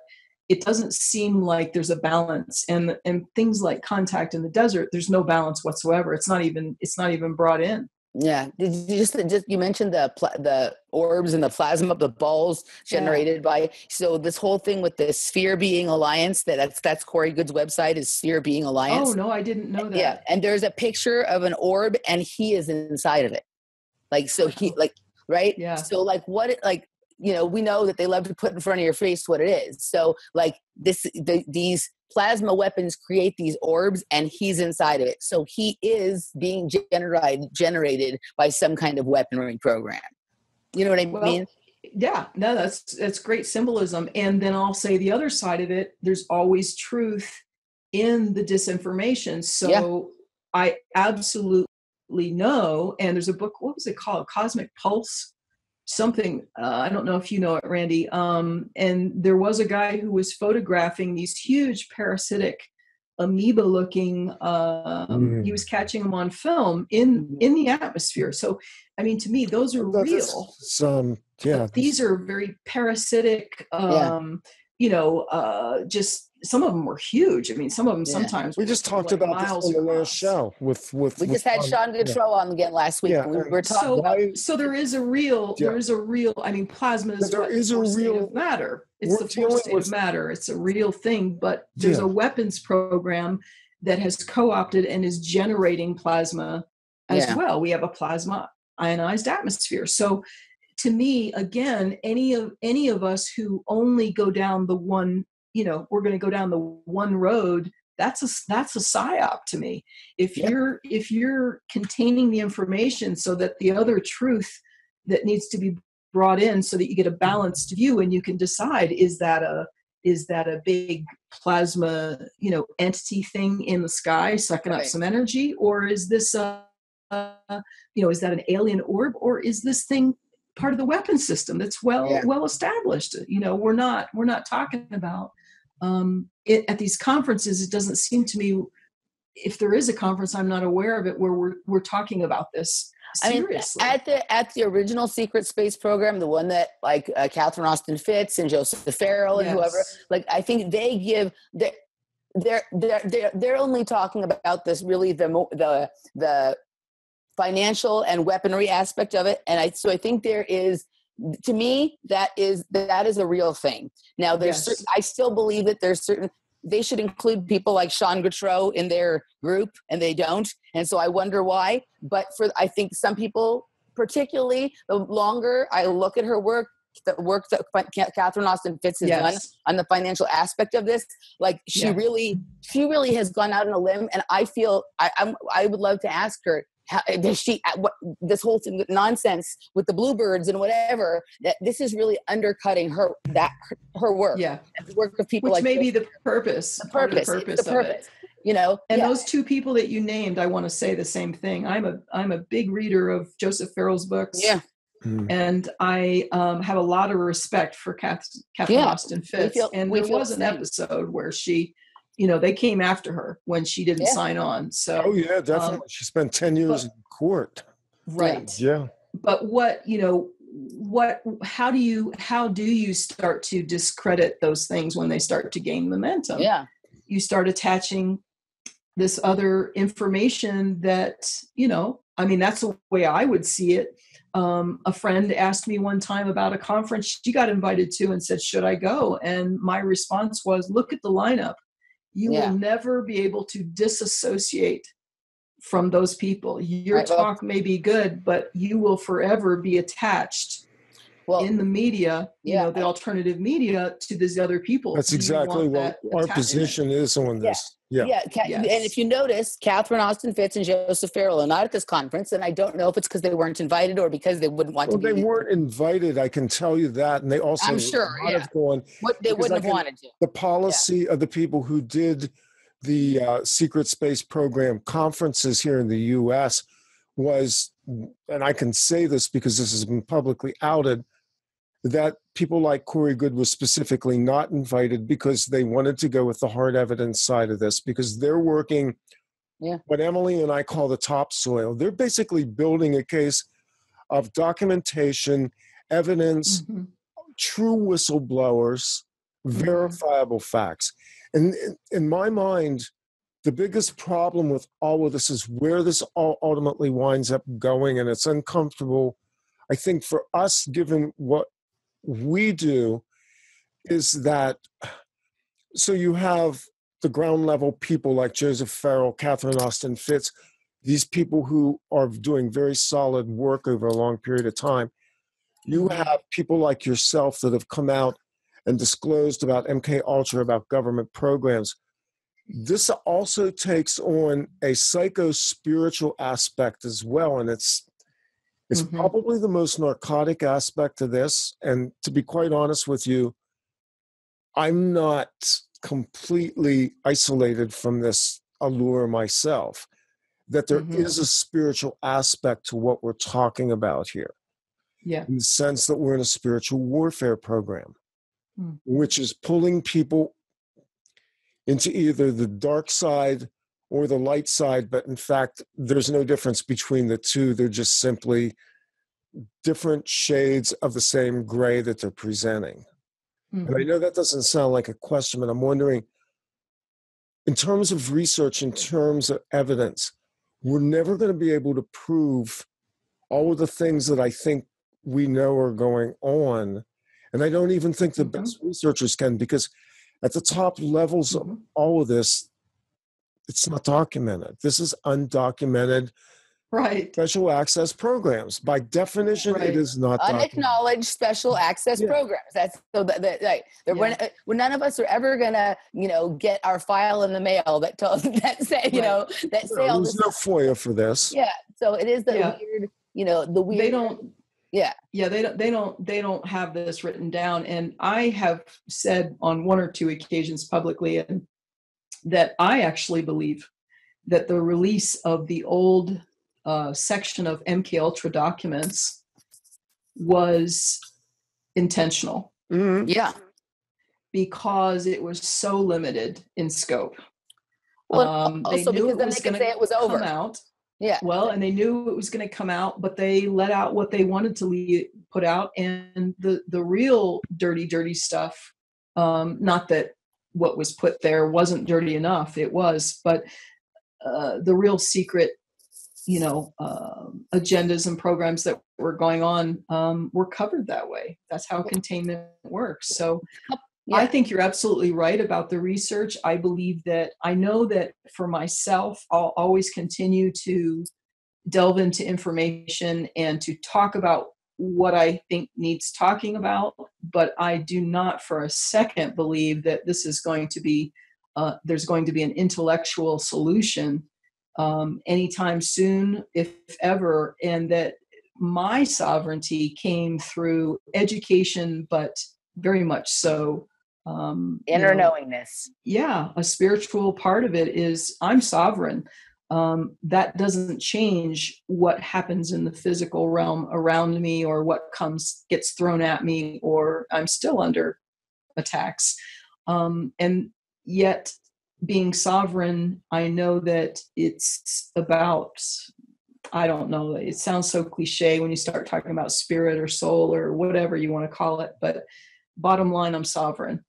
it doesn't seem like there's a balance and and things like contact in the desert there's no balance whatsoever. It's not even it's not even brought in. Yeah. Did you just just you mentioned the the orbs and the plasma the balls generated yeah. by so this whole thing with the sphere being alliance that that's that's Corey Goode's website is sphere being oh, alliance? oh no i didn't know that. Yeah and there's a picture of an orb and he is inside of it. Like so he like right? Yeah. So like what like you know we know that they love to put in front of your face what it is. So like this the, these plasma weapons create these orbs and he's inside of it. So he is being generated generated by some kind of weaponry program. You know what i well, mean? yeah no that's that's great symbolism. And then i'll say the other side of it there's always truth in the disinformation. So yeah. i absolutely know and there's a book what was it called? Cosmic pulse something uh, i don't know if you know it randy um, and there was a guy who was photographing these huge parasitic amoeba looking um, mm. he was catching them on film in in the atmosphere so i mean to me those are real some yeah these are very parasitic um, yeah. you know uh, just some of them were huge. I mean, some of them yeah. sometimes we just talked like about this on the last show with with. We with just had Sean Gautreaux yeah. on again last week. Yeah. We were talking so, about. So there is a real, there is a real. I mean, plasma is there is a real matter. It's the fourth state with, of matter. It's a real thing, but there's a weapons program that has co-opted and is generating plasma as well. We have a plasma ionized atmosphere. So to me again any of any of us who only go down the one you know we're going to go down the one road that's a that's a psyop to me if yeah. you're if you're containing the information so that the other truth that needs to be brought in so that you get a balanced view and you can decide is that a is that a big plasma you know entity thing in the sky sucking right. up some energy or is this a, a, you know is that an alien orb or is this thing part of the weapon system that's well yeah. well established you know we're not we're not talking about um, it, at these conferences, it doesn't seem to me if there is a conference, I'm not aware of it where we're we're talking about this. Seriously. I mean, at the at the original Secret Space program, the one that like uh, Catherine Austin Fitts and Joseph Farrell and yes. whoever, like I think they give they're they're they're they're only talking about this really the the the financial and weaponry aspect of it, and I so I think there is to me that is that is a real thing now there's yes. certain, i still believe that there's certain they should include people like sean gautreaux in their group and they don't and so i wonder why but for i think some people particularly the longer i look at her work the work that Catherine Austin Fitts has yes. done on the financial aspect of this, like she yeah. really, she really has gone out on a limb, and I feel I, I'm, I would love to ask her how, does she what, this whole thing, nonsense with the bluebirds and whatever that this is really undercutting her that her, her work. Yeah. The work of people which like may be the purpose the purpose, the purpose, the purpose you know? And yeah. those two people that you named i want to say the same thing. I'm a i'm a big reader of joseph farrell's books. Yeah. Mm. and I um, have a lot of respect for Kath, Catherine yeah. Austin Fitts. Feel, and there was an episode where she you know they came after her when she didn't yeah. sign on so oh yeah definitely um, she spent 10 years but, in court. Right. Yeah. But what you know what how do you how do you start to discredit those things when they start to gain momentum? Yeah. You start attaching this other information that you know i mean that's the way i would see it. Um, a friend asked me one time about a conference she got invited to and said should i go? And my response was look at the lineup you yeah. will never be able to disassociate from those people. Your right, talk well, may be good, but you will forever be attached well, in the media, you yeah. know, the alternative media to these other people. That's exactly what that our position is on this. Yeah. Yeah. yeah. Yes. And if you notice, Catherine Austin Fitts and Joseph Farrell are not at this conference. And I don't know if it's because they weren't invited or because they wouldn't want well, to be. They weren't invited. I can tell you that. And they also I'm sure, yeah. have gone. What, they wouldn't have wanted to. The policy yeah. of the people who did the uh, secret space program conferences here in the U.S. was, and I can say this because this has been publicly outed, that people like Corey Goode was specifically not invited because they wanted to go with the hard evidence side of this because they're working yeah. what Emily and I call the topsoil. They're basically building a case of documentation, evidence, mm-hmm. true whistleblowers, mm-hmm. verifiable facts. And in my mind, the biggest problem with all of this is where this all ultimately winds up going, and it's uncomfortable. I think for us, given what we do is that so you have the ground level people like Joseph Farrell, Catherine Austin Fitts, these people who are doing very solid work over a long period of time. You have people like yourself that have come out and disclosed about MK Ultra, about government programs. This also takes on a psycho spiritual aspect as well, and it's it's mm-hmm. probably the most narcotic aspect of this. And to be quite honest with you, I'm not completely isolated from this allure myself. That there mm-hmm. is a spiritual aspect to what we're talking about here. Yeah. In the sense that we're in a spiritual warfare program, mm. which is pulling people into either the dark side or the light side, but in fact, there's no difference between the two. They're just simply different shades of the same gray that they're presenting. Mm-hmm. And I mm-hmm. know that doesn't sound like a question, but I'm wondering in terms of research, in terms of evidence, we're never going to be able to prove all of the things that I think we know are going on. And I don't even think the mm-hmm. best researchers can because at the top levels of mm-hmm. all of this, it's not documented. This is undocumented. Right. Special access programs. By definition, right. it is not unacknowledged documented. special access yeah. programs. That's so that, that like yeah. when, uh, when none of us are ever gonna you know get our file in the mail that tells that say you right. know that say all There's no FOIA for this. Yeah. So it is the yeah. weird you know the weird. They don't. Yeah. Yeah. They don't. They don't. They don't have this written down. And I have said on one or two occasions publicly and that I actually believe that the release of the old uh, section of MK Ultra documents was intentional. Mm-hmm. Yeah, because it was so limited in scope. Well, um, also because then they could say it was over. Out. Yeah. Well, and they knew it was going to come out, but they let out what they wanted to leave, put out, and the the real dirty, dirty stuff. Um, not that what was put there wasn't dirty enough it was but uh, the real secret you know uh, agendas and programs that were going on um, were covered that way. That's how containment works. So yeah. i think you're absolutely right about the research. I believe that i know that for myself i'll always continue to delve into information and to talk about what I think needs talking about, but I do not for a second believe that this is going to be, uh, there's going to be an intellectual solution um, anytime soon, if ever, and that my sovereignty came through education, but very much so. Um, Inner you know, knowingness. Yeah, a spiritual part of it is I'm sovereign um, that doesn't change what happens in the physical realm around me or what comes gets thrown at me or i'm still under attacks. Um, and yet being sovereign i know that it's about i don't know it sounds so cliche when you start talking about spirit or soul or whatever you want to call it but bottom line i'm sovereign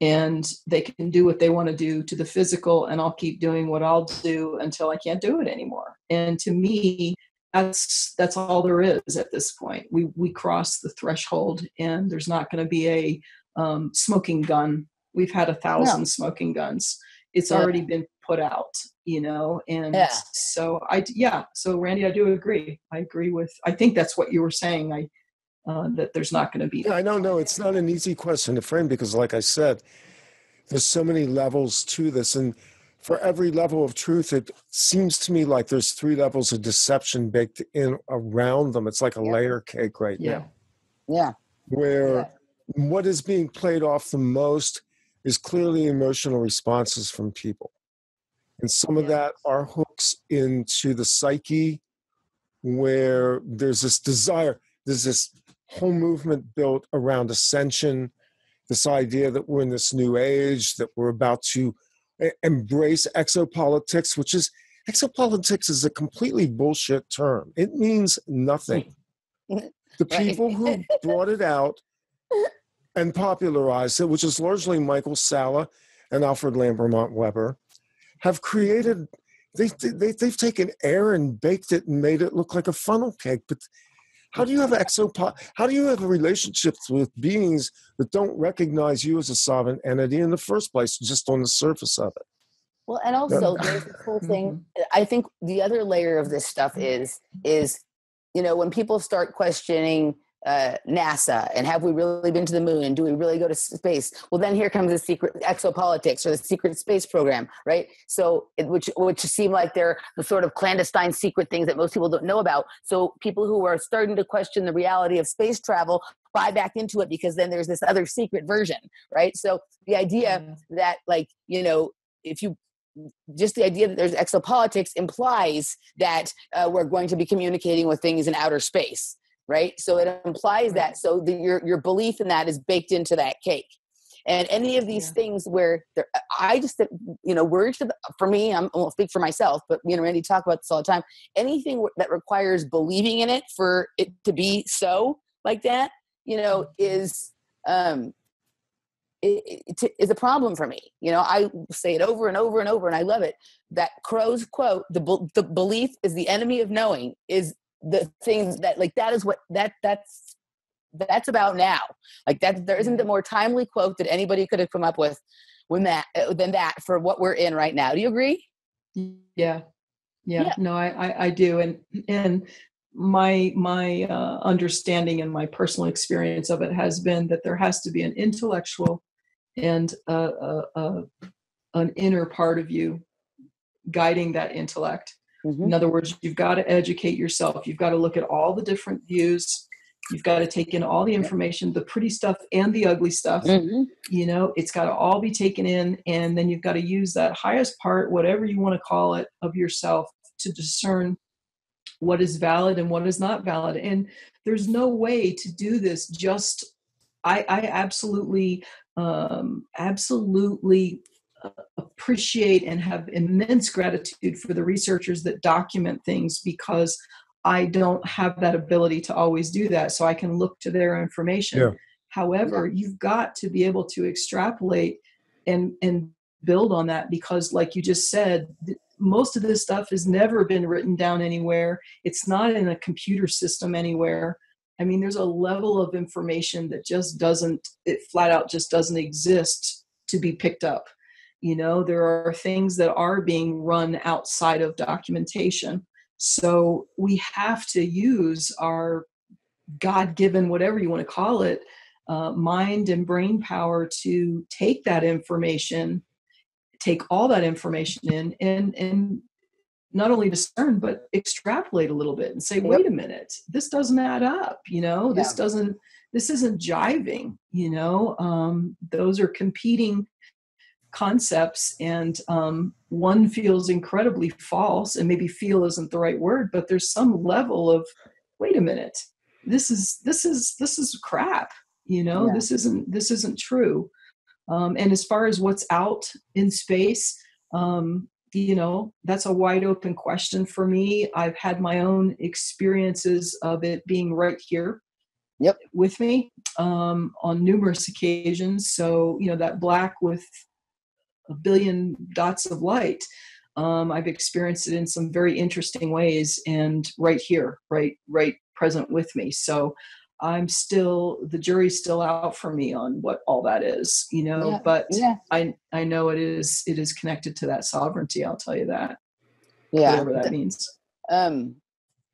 and they can do what they want to do to the physical and i'll keep doing what i'll do until i can't do it anymore and to me that's that's all there is at this point we we cross the threshold and there's not going to be a um, smoking gun we've had a thousand no. smoking guns it's yeah. already been put out you know and yeah. so i yeah so randy i do agree i agree with i think that's what you were saying i uh, that there's not going to be yeah, i don't know it's not an easy question to frame because like i said there's so many levels to this and for every level of truth it seems to me like there's three levels of deception baked in around them it's like a yeah. layer cake right yeah. now yeah where yeah. what is being played off the most is clearly emotional responses from people and some of that are hooks into the psyche where there's this desire there's this whole movement built around ascension this idea that we're in this new age that we're about to embrace exopolitics which is exopolitics is a completely bullshit term. It means nothing. Hmm. The people who brought it out and popularized it which is largely Michael Salla and Alfred Lambremont Webre have created they, they they've taken air and baked it and made it look like a funnel cake but how do you have exopod how do you have relationships with beings that don't recognize you as a sovereign entity in the first place just on the surface of it well and also there's this whole thing mm-hmm. i think the other layer of this stuff is is you know when people start questioning uh, NASA and have we really been to the moon and do we really go to space? Well, then here comes the secret exopolitics or the secret space program, right? So, it, which which seem like they're the sort of clandestine secret things that most people don't know about. So, people who are starting to question the reality of space travel buy back into it because then there's this other secret version, right? So, the idea mm-hmm. that like you know if you just the idea that there's exopolitics implies that uh, we're going to be communicating with things in outer space right? So it implies that. So the, your your belief in that is baked into that cake. And any of these yeah. things where I just, you know, words for me, I'm, I won't speak for myself, but you know, Randy talk about this all the time. Anything that requires believing in it for it to be so like that, you know, mm-hmm. is um, it, it, is a problem for me. You know, I say it over and over and over, and I love it. That Crow's quote: "the the belief is the enemy of knowing," is the things that like that is what that that's that's about now. Like that there isn't a more timely quote that anybody could have come up with when that uh, than that for what we're in right now. Do you agree? Yeah. Yeah, yeah. no I, I, I do. And and my my uh, understanding and my personal experience of it has been that there has to be an intellectual and uh, uh an inner part of you guiding that intellect Mm-hmm. In other words, you've got to educate yourself. You've got to look at all the different views. You've got to take in all the information, the pretty stuff and the ugly stuff. Mm-hmm. You know, it's got to all be taken in. And then you've got to use that highest part, whatever you want to call it, of yourself to discern what is valid and what is not valid. And there's no way to do this just I, I absolutely, um, absolutely appreciate and have immense gratitude for the researchers that document things because I don't have that ability to always do that. So I can look to their information. Yeah. However, you've got to be able to extrapolate and and build on that because like you just said most of this stuff has never been written down anywhere it's not in a computer system anywhere i mean there's a level of information that just doesn't it flat out just doesn't exist to be picked up you know there are things that are being run outside of documentation. So we have to use our god-given whatever you want to call it uh, mind and brain power to take that information take all that information in and and not only discern but extrapolate a little bit and say wait a minute this doesn't add up you know? Yeah. this doesn't this isn't jiving you know? Um, those are competing concepts and um, one feels incredibly false and maybe feel isn't the right word but there's some level of wait a minute. This is this is this is crap you know? Yeah. this isn't this isn't true. Um, and as far as what's out in space um, you know that's a wide open question for me. I've had my own experiences of it being right here yep. with me um, on numerous occasions. So you know that black with a billion dots of light. Um, I've experienced it in some very interesting ways, and right here, right, right present with me. So I'm still the jury's still out for me on what all that is, you know. Yeah, but yeah. I I know it is it is connected to that sovereignty. I'll tell you that. Yeah. Whatever that means. Um,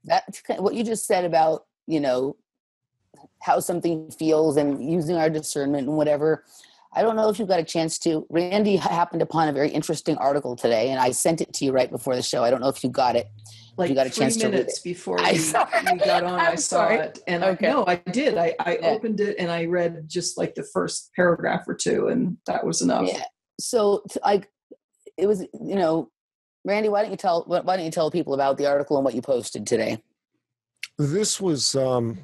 that's what you just said about you know how something feels and using our discernment and whatever. I don't know if you got a chance to. Randy happened upon a very interesting article today, and I sent it to you right before the show. I don't know if you got it. Like you got a three chance to read minutes it. before I we, saw it. we got on, I I'm saw sorry. it, and Okay. I, no, I did. I, I Yeah. opened it and I read just like the first paragraph or two, and that was enough. Yeah. So, t- like, it was, you know, Randy. Why don't you tell? Why why don't you tell people about the article and what you posted today? This was, um,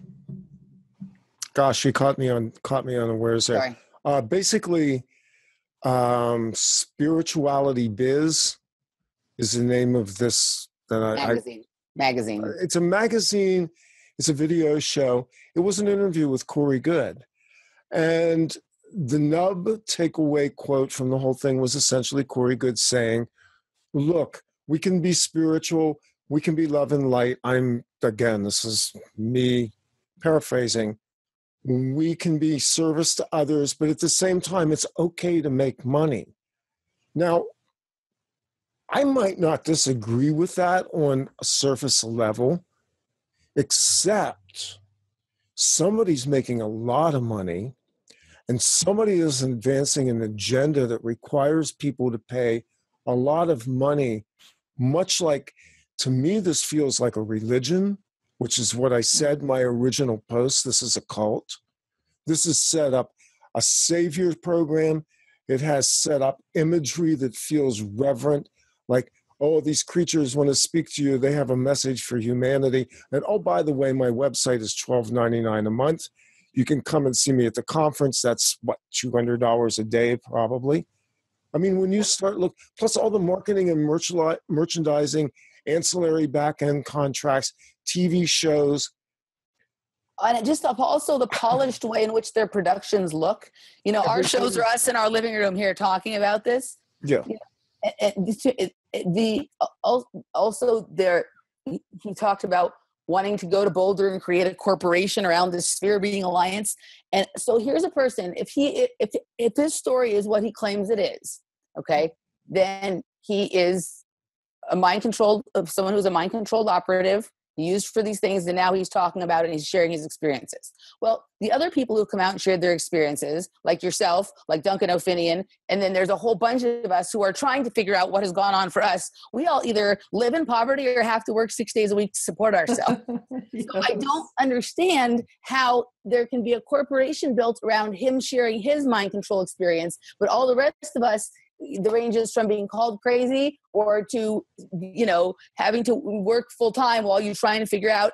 gosh, you caught me on caught me unawares there. Sorry. Uh, basically, um, spirituality biz is the name of this that I, I Magazine. Magazine. Uh, it's a magazine. It's a video show. It was an interview with Corey Goode. And the nub takeaway quote from the whole thing was essentially Corey Goode saying look we can be spiritual. We can be love and light. I'm again this is me paraphrasing we can be service to others but at the same time it's okay to make money. Now I might not disagree with that on a surface level, except somebody's making a lot of money and somebody is advancing an agenda that requires people to pay a lot of money, much like to me, this feels like a religion, which is what I said my original post. This is a cult. This is set up a savior program. It has set up imagery that feels reverent like oh these creatures want to speak to you they have a message for humanity and oh by the way my website is $12.99 a month you can come and see me at the conference that's what $200 a day probably i mean when you start look plus all the marketing and merchandising ancillary back end contracts tv shows and just also the polished way in which their productions look. You know, our shows are us in our living room here talking about this. yeah And- and the- the also there he he talked about wanting to go to Boulder and create a corporation around this sphere being alliance. And so here's a person if he if if his story is what he claims it is, okay, then he is a mind controlled of someone who's a mind controlled operative used for these things and now he's talking about it and he's sharing his experiences. Well the other people who come out and shared their experiences like yourself like Duncan O'Finioan and then there's a whole bunch of us who are trying to figure out what has gone on for us we all either live in poverty or have to work six days a week to support ourselves. So I don't understand how there can be a corporation built around him sharing his mind control experience, but all the rest of us, the ranges from being called crazy or to, you know, having to work full time while you're trying to figure out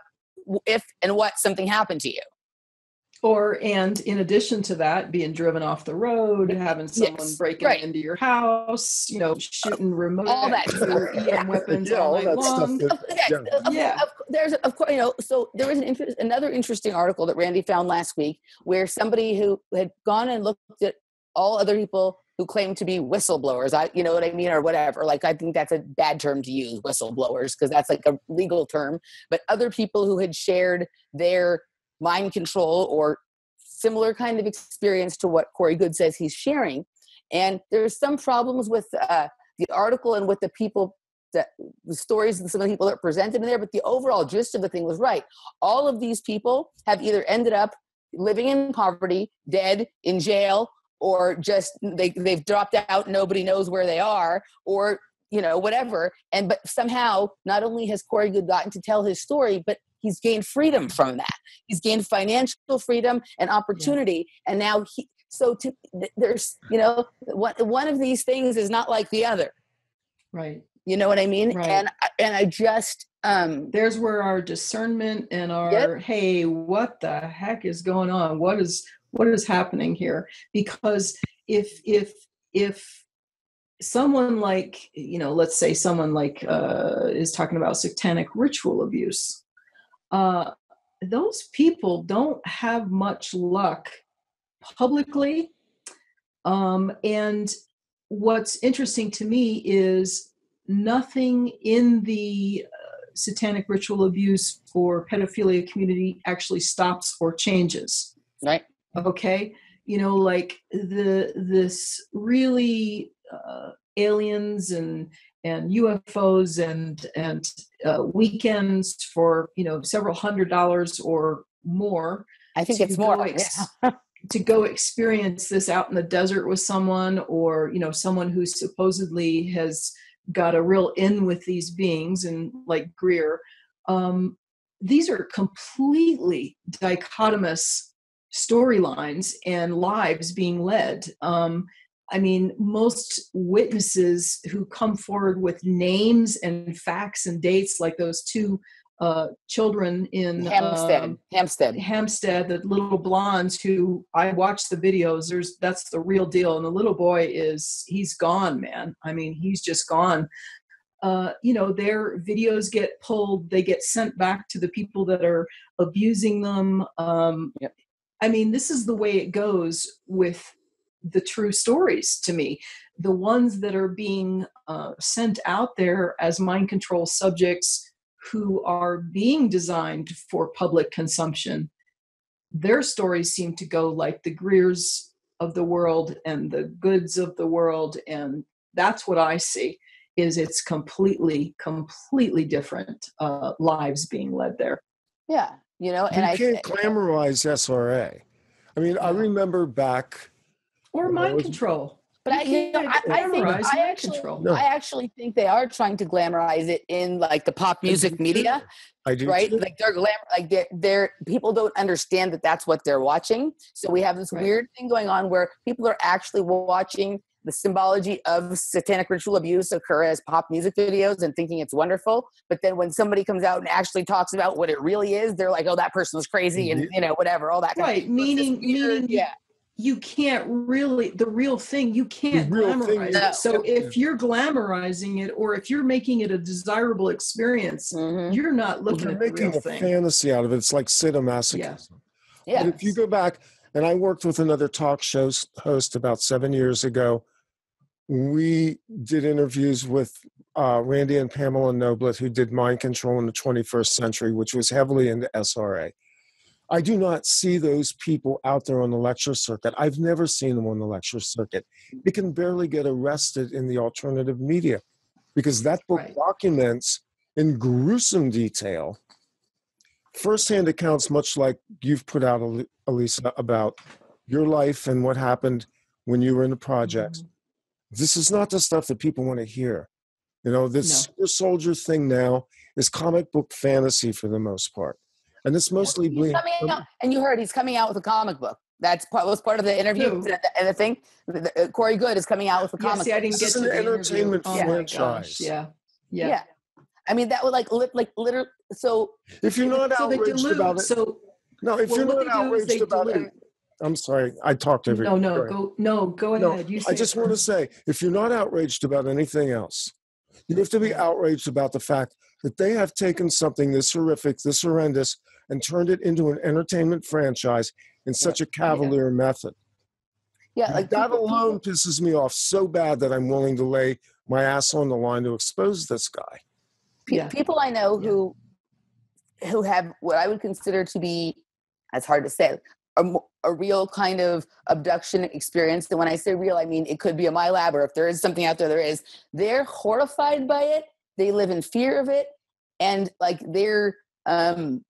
if and what something happened to you. or and in addition to that being driven off the road having someone Yes, breaking right. into your house you know shooting remote All that stuff. Yeah. weapons Yeah, all all night that stuff that- Of- Yeah. of- of- there's of course you know so there was an interest another interesting article that randy found last week where somebody who had gone and looked at all other people who claim to be whistleblowers i you know what i mean or whatever like i think that's a bad term to use whistleblowers because that's like a legal term but other people who had shared their mind control or similar kind of experience to what Corey Goode says he's sharing and there's some problems with uh, the article and with the people that the stories and some of the people that are presented in there, but the overall gist of the thing was right. All of these people have either ended up living in poverty, dead, in jail, or just they they've dropped out, nobody knows where they are, or you know, whatever. And but somehow not only has Corey Goode gotten to tell his story, but he's gained freedom from that. He's gained financial freedom and opportunity. And now he so to, there's you know one one of these things is not like the other. right You know what I mean? Right. And and I just um there's where our discernment and our hey what the heck is going on what is what is happening here because if if if someone like you know let's say someone like uh is talking about satanic ritual abuse uh those people don't have much luck publicly um and what's interesting to me is nothing in the uh, satanic ritual abuse or pedophilia community actually stops or changes. Right. Okay. You know, like the this really uh, aliens and and UFOs and and uh, weekends for you know several hundred dollars or more. I think it's more. Ex- yeah. to go experience this out in the desert with someone, or you know someone who supposedly has got a real in with these beings, and like Greer. Um, these are completely dichotomous storylines and lives being led. Um, I mean, most witnesses who come forward with names and facts and dates, like those two uh, children in Hampstead, um, Hampstead, Hampstead, the little blondes who I watched the videos. There's that's the real deal, and the little boy is he's gone, man. I mean, he's just gone. Uh, you know, their videos get pulled, they get sent back to the people that are abusing them. Um, yep. I mean, this is the way it goes with the true stories to me. The ones that are being uh, sent out there as mind control subjects who are being designed for public consumption, their stories seem to go like the Greers of the world and the Goodes of the world. And that's what I see is it's completely, completely different uh, lives being led there. Yeah, you know, and you can't I, glamorize SRA. I mean, I remember back or mind control. But I, you know, I, I, think I actually, no. I actually think they are trying to glamorize it in like the pop music media. I do, right? Too. Like they're glam, like they're, they're people don't understand that that's what they're watching. So we have this right. weird thing going on where people are actually watching the symbology of satanic ritual abuse occur as pop music videos and thinking it's wonderful. But then when somebody comes out and actually talks about what it really is, they're like, "Oh, that person was crazy," and you know, whatever, all that. kind Right? meaning, meaning, yeah you can't really the real thing you can't glamorize thing, it. So if you're glamorizing it or if you're making it a desirable experience, mm-hmm. you're not looking well, you're at making a thing. fantasy out of it. It's like sadomasochism. Yeah. yeah. But if you go back, and I worked with another talk show host about seven years ago. We did interviews with uh, Randy and Pamela Noblitt, who did mind control in the 21st century, which was heavily into SRA. I do not see those people out there on the lecture circuit. I've never seen them on the lecture circuit. They can barely get arrested in the alternative media because that book right. documents in gruesome detail firsthand accounts, much like you've put out, Elisa, about your life and what happened when you were in the projects. Mm-hmm. This is not the stuff that people want to hear. You know, this no. super soldier thing now is comic book fantasy for the most part and it's mostly bleeding. Out, and you heard he's coming out with a comic book. That's part, was part of the interview and the, the, thing. The, uh, Corey Goode is coming out with a comic. Yeah, see, I didn't this get to an entertainment oh franchise. Yeah. yeah, yeah, I mean, that would like li- like literally. So if you're not so outraged about it, so no, if well, you're not outraged about it. I'm sorry, I talked every. No, no, go, no, go ahead. No, I just want to say, if you're not outraged about anything else, you have to be outraged about the fact that they have taken something this horrific, this horrendous, and turned it into an entertainment franchise in such a cavalier yeah. method. Yeah, like that people, alone people, pisses me off so bad that I'm willing to lay my ass on the line to expose this guy. Yeah. People I know who who have what I would consider to be, as hard to say, a, a, real kind of abduction experience. And when I say real, I mean it could be a MILAB or if there is something out there, there is. They're horrified by it. They live in fear of it, and like they're um,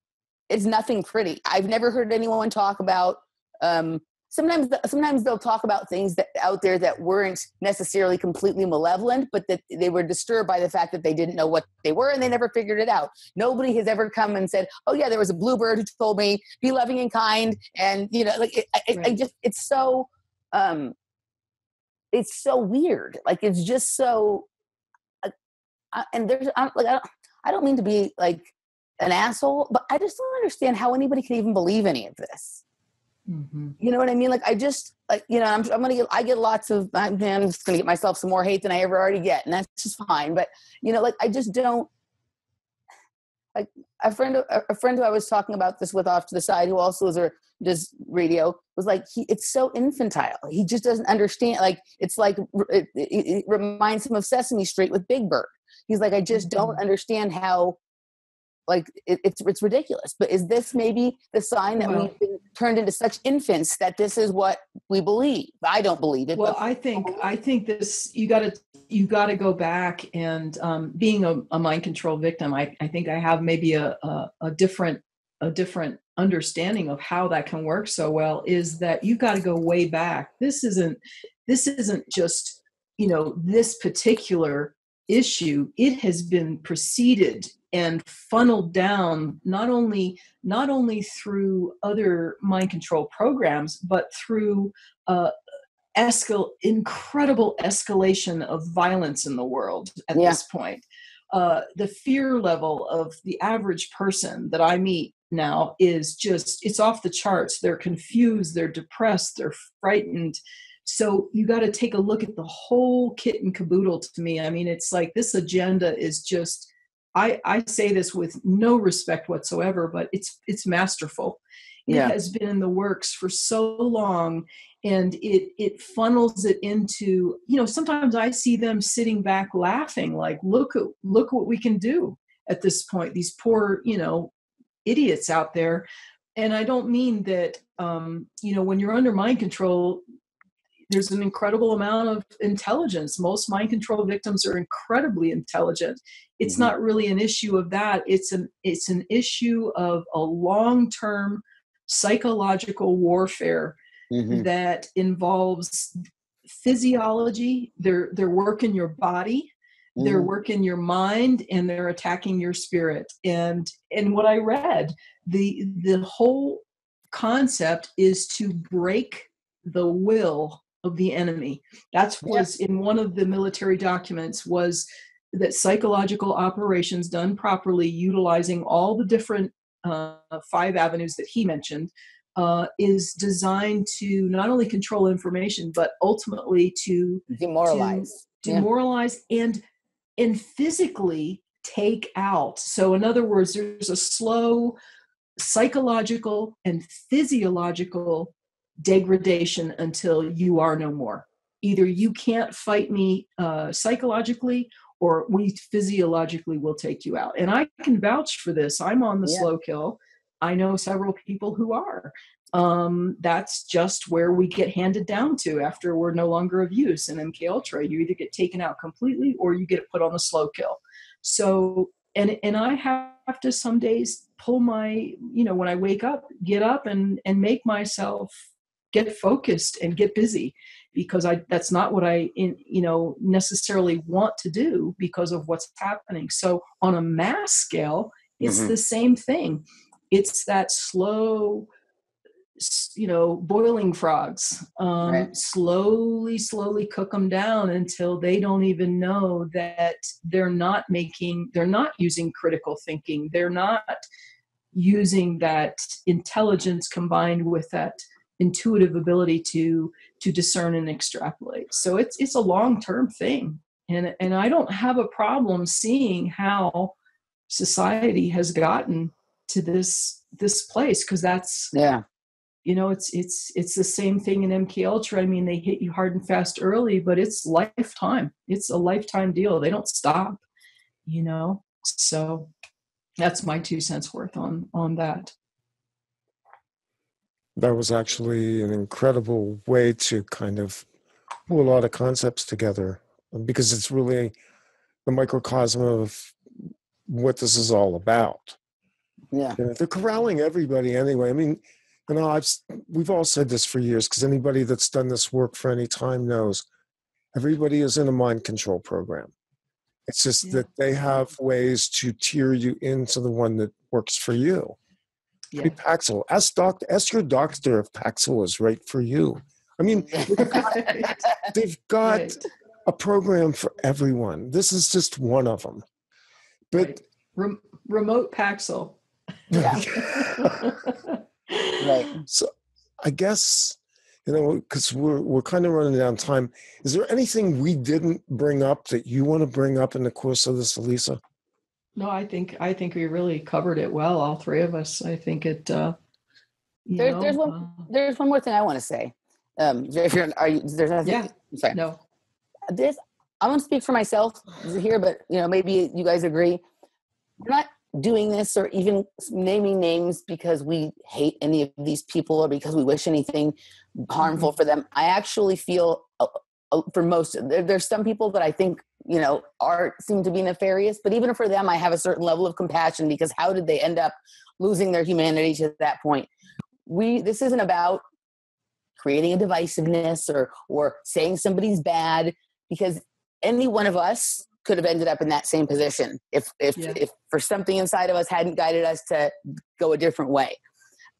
it's nothing pretty. I've never heard anyone talk about. Um, sometimes, sometimes they'll talk about things that out there that weren't necessarily completely malevolent, but that they were disturbed by the fact that they didn't know what they were and they never figured it out. Nobody has ever come and said, "Oh yeah, there was a bluebird who told me be loving and kind," and you know, like it, right. I, I just it's so. Um, it's so weird. Like it's just so. Uh, and there's I'm, like I don't, I don't mean to be like an asshole, but I just don't understand how anybody can even believe any of this. Mm-hmm. You know what I mean? Like I just like you know I'm, I'm gonna get I get lots of I'm, I'm just gonna get myself some more hate than I ever already get, and that's just fine. But you know, like I just don't like a friend a friend who I was talking about this with off to the side who also is a does radio was like he it's so infantile he just doesn't understand like it's like it, it, it reminds him of sesame street with big bird he's like i just don't mm-hmm. understand how like it, it's it's ridiculous but is this maybe the sign that been turned into such infants that this is what we believe. I don't believe it well i think i think this you got to you got to go back and um, being a, a, mind control victim I, I think i have maybe a, a, a different a different understanding of how that can work so well is that you got to go way back. This isn't this isn't just you know this particular issue it has been preceded and funneled down not only not only through other mind control programs but through uh, escal- incredible escalation of violence in the world at yeah. this point uh, the fear level of the average person that i meet now is just it's off the charts they're confused they're depressed they're frightened so you got to take a look at the whole kit and caboodle to me. I mean, it's like this agenda is just I, I say this with no respect whatsoever, but it's it's masterful. It yeah. has been in the works for so long and it it funnels it into, you know, sometimes I see them sitting back laughing, like, look look what we can do at this point. These poor, you know, idiots out there. And I don't mean that um, you know, when you're under mind control, there's an incredible amount of intelligence. Most mind control victims are incredibly intelligent. It's mm-hmm. not really an issue of that. It's an it's an issue of a long-term psychological warfare mm-hmm. that involves physiology, their their work in your body, mm-hmm. their work in your mind, and they're attacking your spirit. And and what I read, the the whole concept is to break the will of the enemy. That's was in one of the military documents was that psychological operations done properly, utilizing all the different uh, five avenues that he mentioned, uh, is designed to not only control information but ultimately to demoralize, to demoralize, yeah. and and physically take out. So, in other words, there's a slow psychological and physiological degradation until you are no more. Either you can't fight me uh, psychologically or we physiologically will take you out. And I can vouch for this. I'm on the yeah. slow kill. I know several people who are. Um, that's just where we get handed down to after we're no longer of use in MK Ultra. You either get taken out completely or you get put on the slow kill. So and and I have to some days pull my, you know, when I wake up, get up and and make myself get focused and get busy because I that's not what I in, you know necessarily want to do because of what's happening. So on a mass scale, it's mm-hmm. the same thing. It's that slow you know boiling frogs um, right. slowly slowly cook them down until they don't even know that they're not making they're not using critical thinking they're not using that intelligence combined with that intuitive ability to to discern and extrapolate. So it's it's a long term thing. And and i don't have a problem seeing how society has gotten to this this place because that's yeah. you know it's it's it's the same thing in mk ultra. I mean they hit you hard and fast early but it's lifetime. It's a lifetime deal. They don't stop you know? So that's my two cents worth on on that that was actually an incredible way to kind of pull a lot of concepts together um, because it's really the microcosm of what this is all about. Yeah, you know, they're corralling everybody anyway. I mean, you know, I've we've all said this for years because anybody that's done this work for any time knows everybody is in a mind control program. It's just yeah. that they have ways to tear you into the one that works for you. Yeah. Paxil. Ask doc. Ask your doctor if Paxil is right for you. I mean, they've got right. a program for everyone. This is just one of them. But right. Rem- remote Paxil. Yeah. right. So, I guess you know because we're we're kind of running down time. Is there anything we didn't bring up that you want to bring up in the course of this, Elisa? No, I think I think we really covered it well, all three of us. I think it. Uh, there, know, there's one. Uh, there's one more thing I want to say. Um, if you're, are you, there's nothing. Yeah. Sorry. No. This I want to speak for myself here, but you know maybe you guys agree. We're not doing this or even naming names because we hate any of these people or because we wish anything harmful mm-hmm. for them. I actually feel for most there, there's some people that I think you know are seem to be nefarious, but even for them, I have a certain level of compassion because how did they end up losing their humanity to that point? We this isn't about creating a divisiveness or or saying somebody's bad because any one of us could have ended up in that same position if if yeah. if for something inside of us hadn't guided us to go a different way.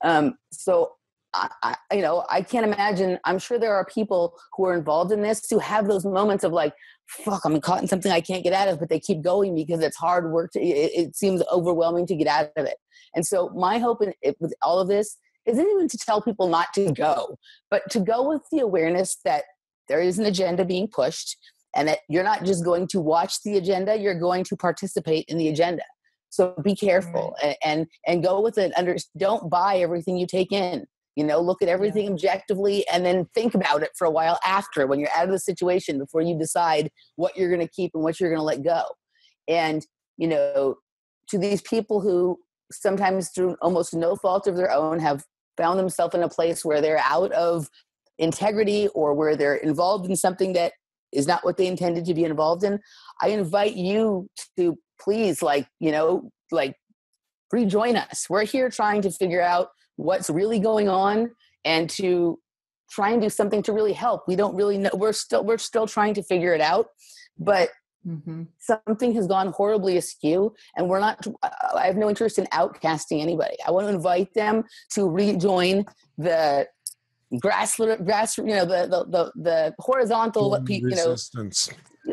Um, so I, I, you know, I can't imagine. I'm sure there are people who are involved in this who have those moments of like, "Fuck, I'm caught in something I can't get out of," but they keep going because it's hard work. To, it, it seems overwhelming to get out of it. And so, my hope in, it, with all of this isn't even to tell people not to go, but to go with the awareness that there is an agenda being pushed and that you're not just going to watch the agenda you're going to participate in the agenda so be careful and, and, and go with it under don't buy everything you take in you know look at everything yeah. objectively and then think about it for a while after when you're out of the situation before you decide what you're going to keep and what you're going to let go and you know to these people who sometimes through almost no fault of their own have found themselves in a place where they're out of integrity or where they're involved in something that is not what they intended to be involved in i invite you to please like you know like rejoin us we're here trying to figure out what's really going on and to try and do something to really help we don't really know we're still we're still trying to figure it out but mm-hmm. something has gone horribly askew and we're not i have no interest in outcasting anybody i want to invite them to rejoin the grass grass you know the the the, the horizontal what people you know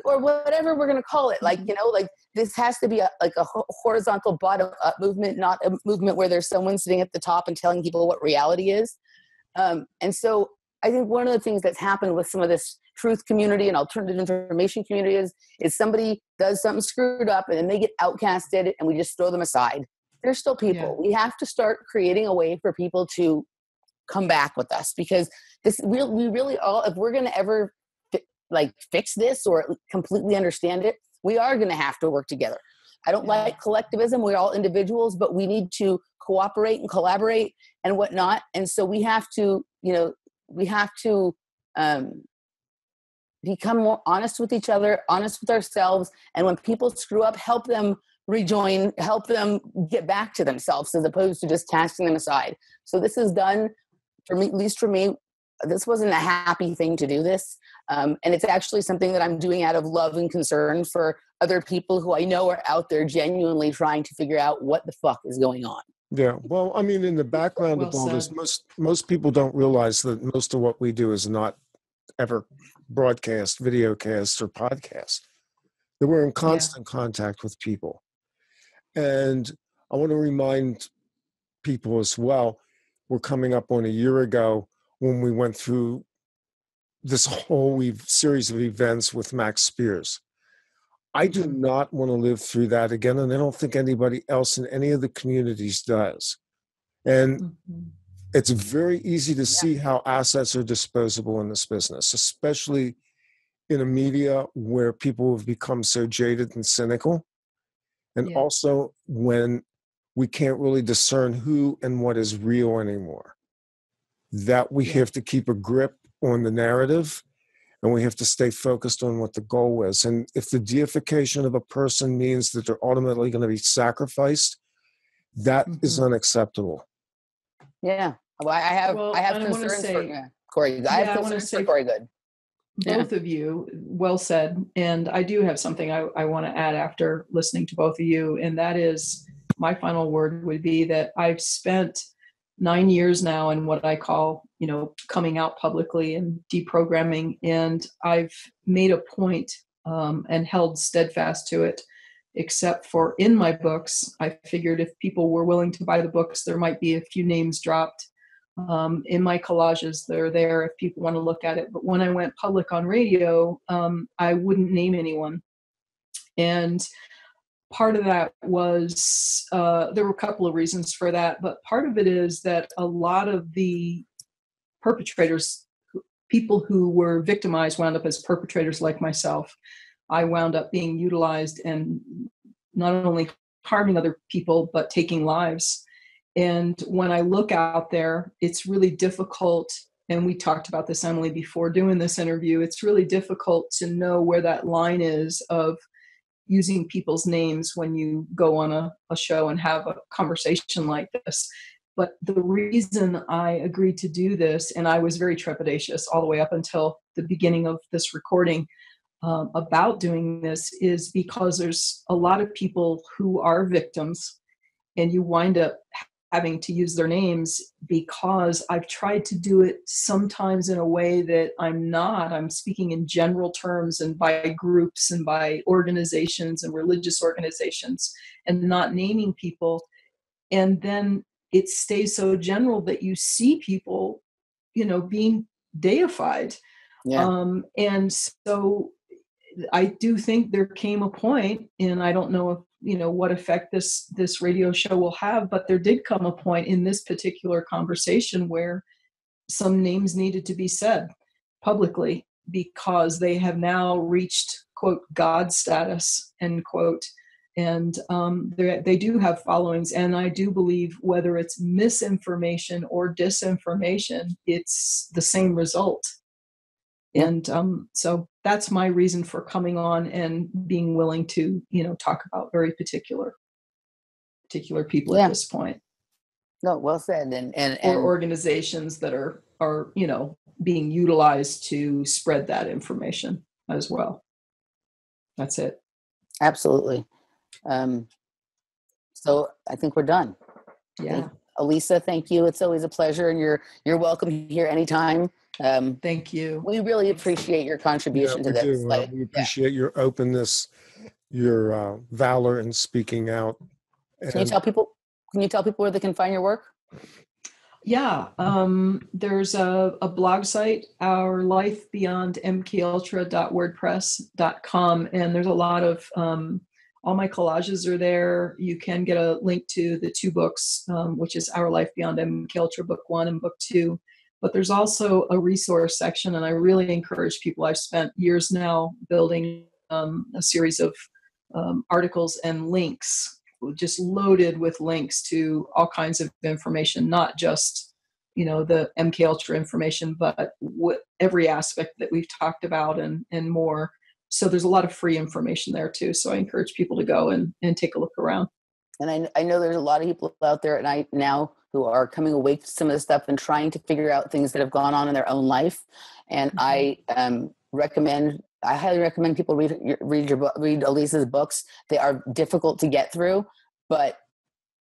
or whatever we're going to call it like you know like this has to be a, like a horizontal bottom up movement not a movement where there's someone sitting at the top and telling people what reality is. Um, and so i think one of the things that's happened with some of this truth community and alternative information community is is somebody does something screwed up and then they get outcasted and we just throw them aside. They're still people. Yeah. we have to start creating a way for people to come back with us because this we, we really all if we're going to ever like fix this or completely understand it we are going to have to work together. I don't yeah. like collectivism we're all individuals but we need to cooperate and collaborate and whatnot. And so we have to you know we have to um, become more honest with each other honest with ourselves and when people screw up help them rejoin help them get back to themselves as opposed to just casting them aside. So this is done for me, at least for me, this wasn't a happy thing to do this. Um, and it's actually something that I'm doing out of love and concern for other people who I know are out there genuinely trying to figure out what the fuck is going on. Yeah, well, I mean, in the background well of all said. this, most most people don't realize that most of what we do is not ever broadcast, videocast, or podcast. That we're in constant yeah. contact with people, and I want to remind people as well we're coming up on a year ago when we went through this whole series of events with Max Spiers. I do mm-hmm. not want to live through that again, and I don't think anybody else in any of the communities does. And mm-hmm. it's very easy to see how assets are disposable in this business, especially in a media where people have become so jaded and cynical. And yeah. also when we can't really discern who and what is real anymore. That we have to keep a grip on the narrative and we have to stay focused on what the goal is. And if the deification of a person means that they're ultimately going to be sacrificed, that mm-hmm. is unacceptable. Yeah. Well, I have well, I have concerns say, for yeah, Corey. I yeah, have concerns I for Corey Goode. Both yeah. of you, well said. And I do have something I, I want to add after listening to both of you, and that is my final word would be that I've spent nine years now in what I call, you know, coming out publicly and deprogramming. And I've made a point, um, and held steadfast to it, except for in my books. I figured if people were willing to buy the books, there might be a few names dropped. Um, in my collages, they're there if people want to look at it. But when I went public on radio, um, I wouldn't name anyone. And part of that was uh, there were a couple of reasons for that, but part of it is that a lot of the perpetrators, people who were victimized, wound up as perpetrators like myself. I wound up being utilized and not only harming other people, but taking lives. And when I look out there, it's really difficult. And we talked about this, Emily, before doing this interview. It's really difficult to know where that line is of using people's names when you go on a, a show and have a conversation like this. But the reason I agreed to do this, and I was very trepidatious all the way up until the beginning of this recording um, about doing this, is because there's a lot of people who are victims, and you wind up having to use their names because I've tried to do it sometimes in a way that I'm not. I'm speaking in general terms and by groups and by organizations and religious organizations and not naming people. And then it stays so general that you see people, you know, being deified. Yeah. Um, and so I do think there came a point, and I don't know if you know what effect this this radio show will have but there did come a point in this particular conversation where some names needed to be said publicly because they have now reached quote god status end quote. And um, they do have followings and i do believe whether it's misinformation or disinformation it's the same result and um, so that's my reason for coming on and being willing to you know talk about very particular particular people yeah. at this point. No well said and, and and or organizations that are are you know being utilized to spread that information as well. That's it. Absolutely. Um so i think we're done. Yeah. Elisa thank you. It's always a pleasure and you're you're welcome here anytime um, Thank you. We really appreciate your contribution yeah, to this. Do. Like, we appreciate yeah. your openness, your uh, valor in speaking out. And can you tell people? Can you tell people where they can find your work? Yeah, um, there's a, a, blog site, Our Life Beyond MKUltra.wordpress.com, and there's a lot of um, all my collages are there. You can get a link to the two books, um, which is Our Life Beyond MKUltra Book One and Book Two but there's also a resource section and i really encourage people i've spent years now building um, a series of um, articles and links just loaded with links to all kinds of information not just you know the mk ultra information but what, every aspect that we've talked about and and more. So there's a lot of free information there too so i encourage people to go and and take a look around. And I, I know there's a lot of people out there and i now who are coming awake to some of the stuff and trying to figure out things that have gone on in their own life. And mm-hmm. I um, recommend, I highly recommend people read read your book, read Elisa's books. They are difficult to get through, but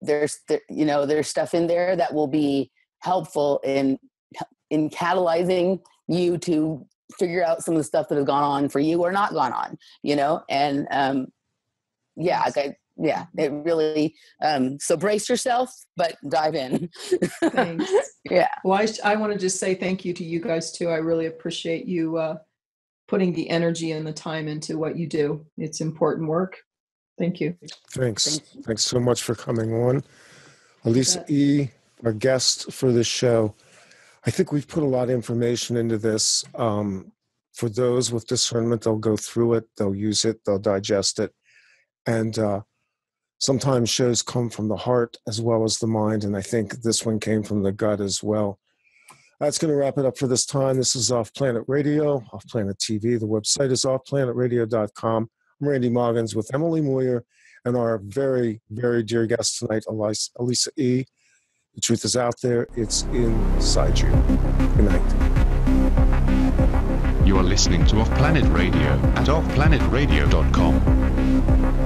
there's there, you know there's stuff in there that will be helpful in in catalyzing you to figure out some of the stuff that has gone on for you or not gone on. You know, and um, yeah, I, yeah it really um so brace yourself but dive in. Thanks. Yeah. Well i, I want to just say thank you to you guys too. I really appreciate you uh putting the energy and the time into what you do. It's important work. Thank you. Thanks. Thanks, thanks so much for coming on. Elisa e our guest for this show. I think we've put a lot of information into this. Um for those with discernment they'll go through it they'll use it they'll digest it. And uh sometimes shows come from the heart as well as the mind, and I think this one came from the gut as well. That's going to wrap it up for this time. This is Off Planet Radio, Off Planet TV. The website is offplanetradio.com. I'm Randy Maugans with Emily Moyer and our very, very dear guest tonight, Elisa, E. The truth is out there, it's inside you. Good night. You are listening to Off Planet Radio at offplanetradio.com.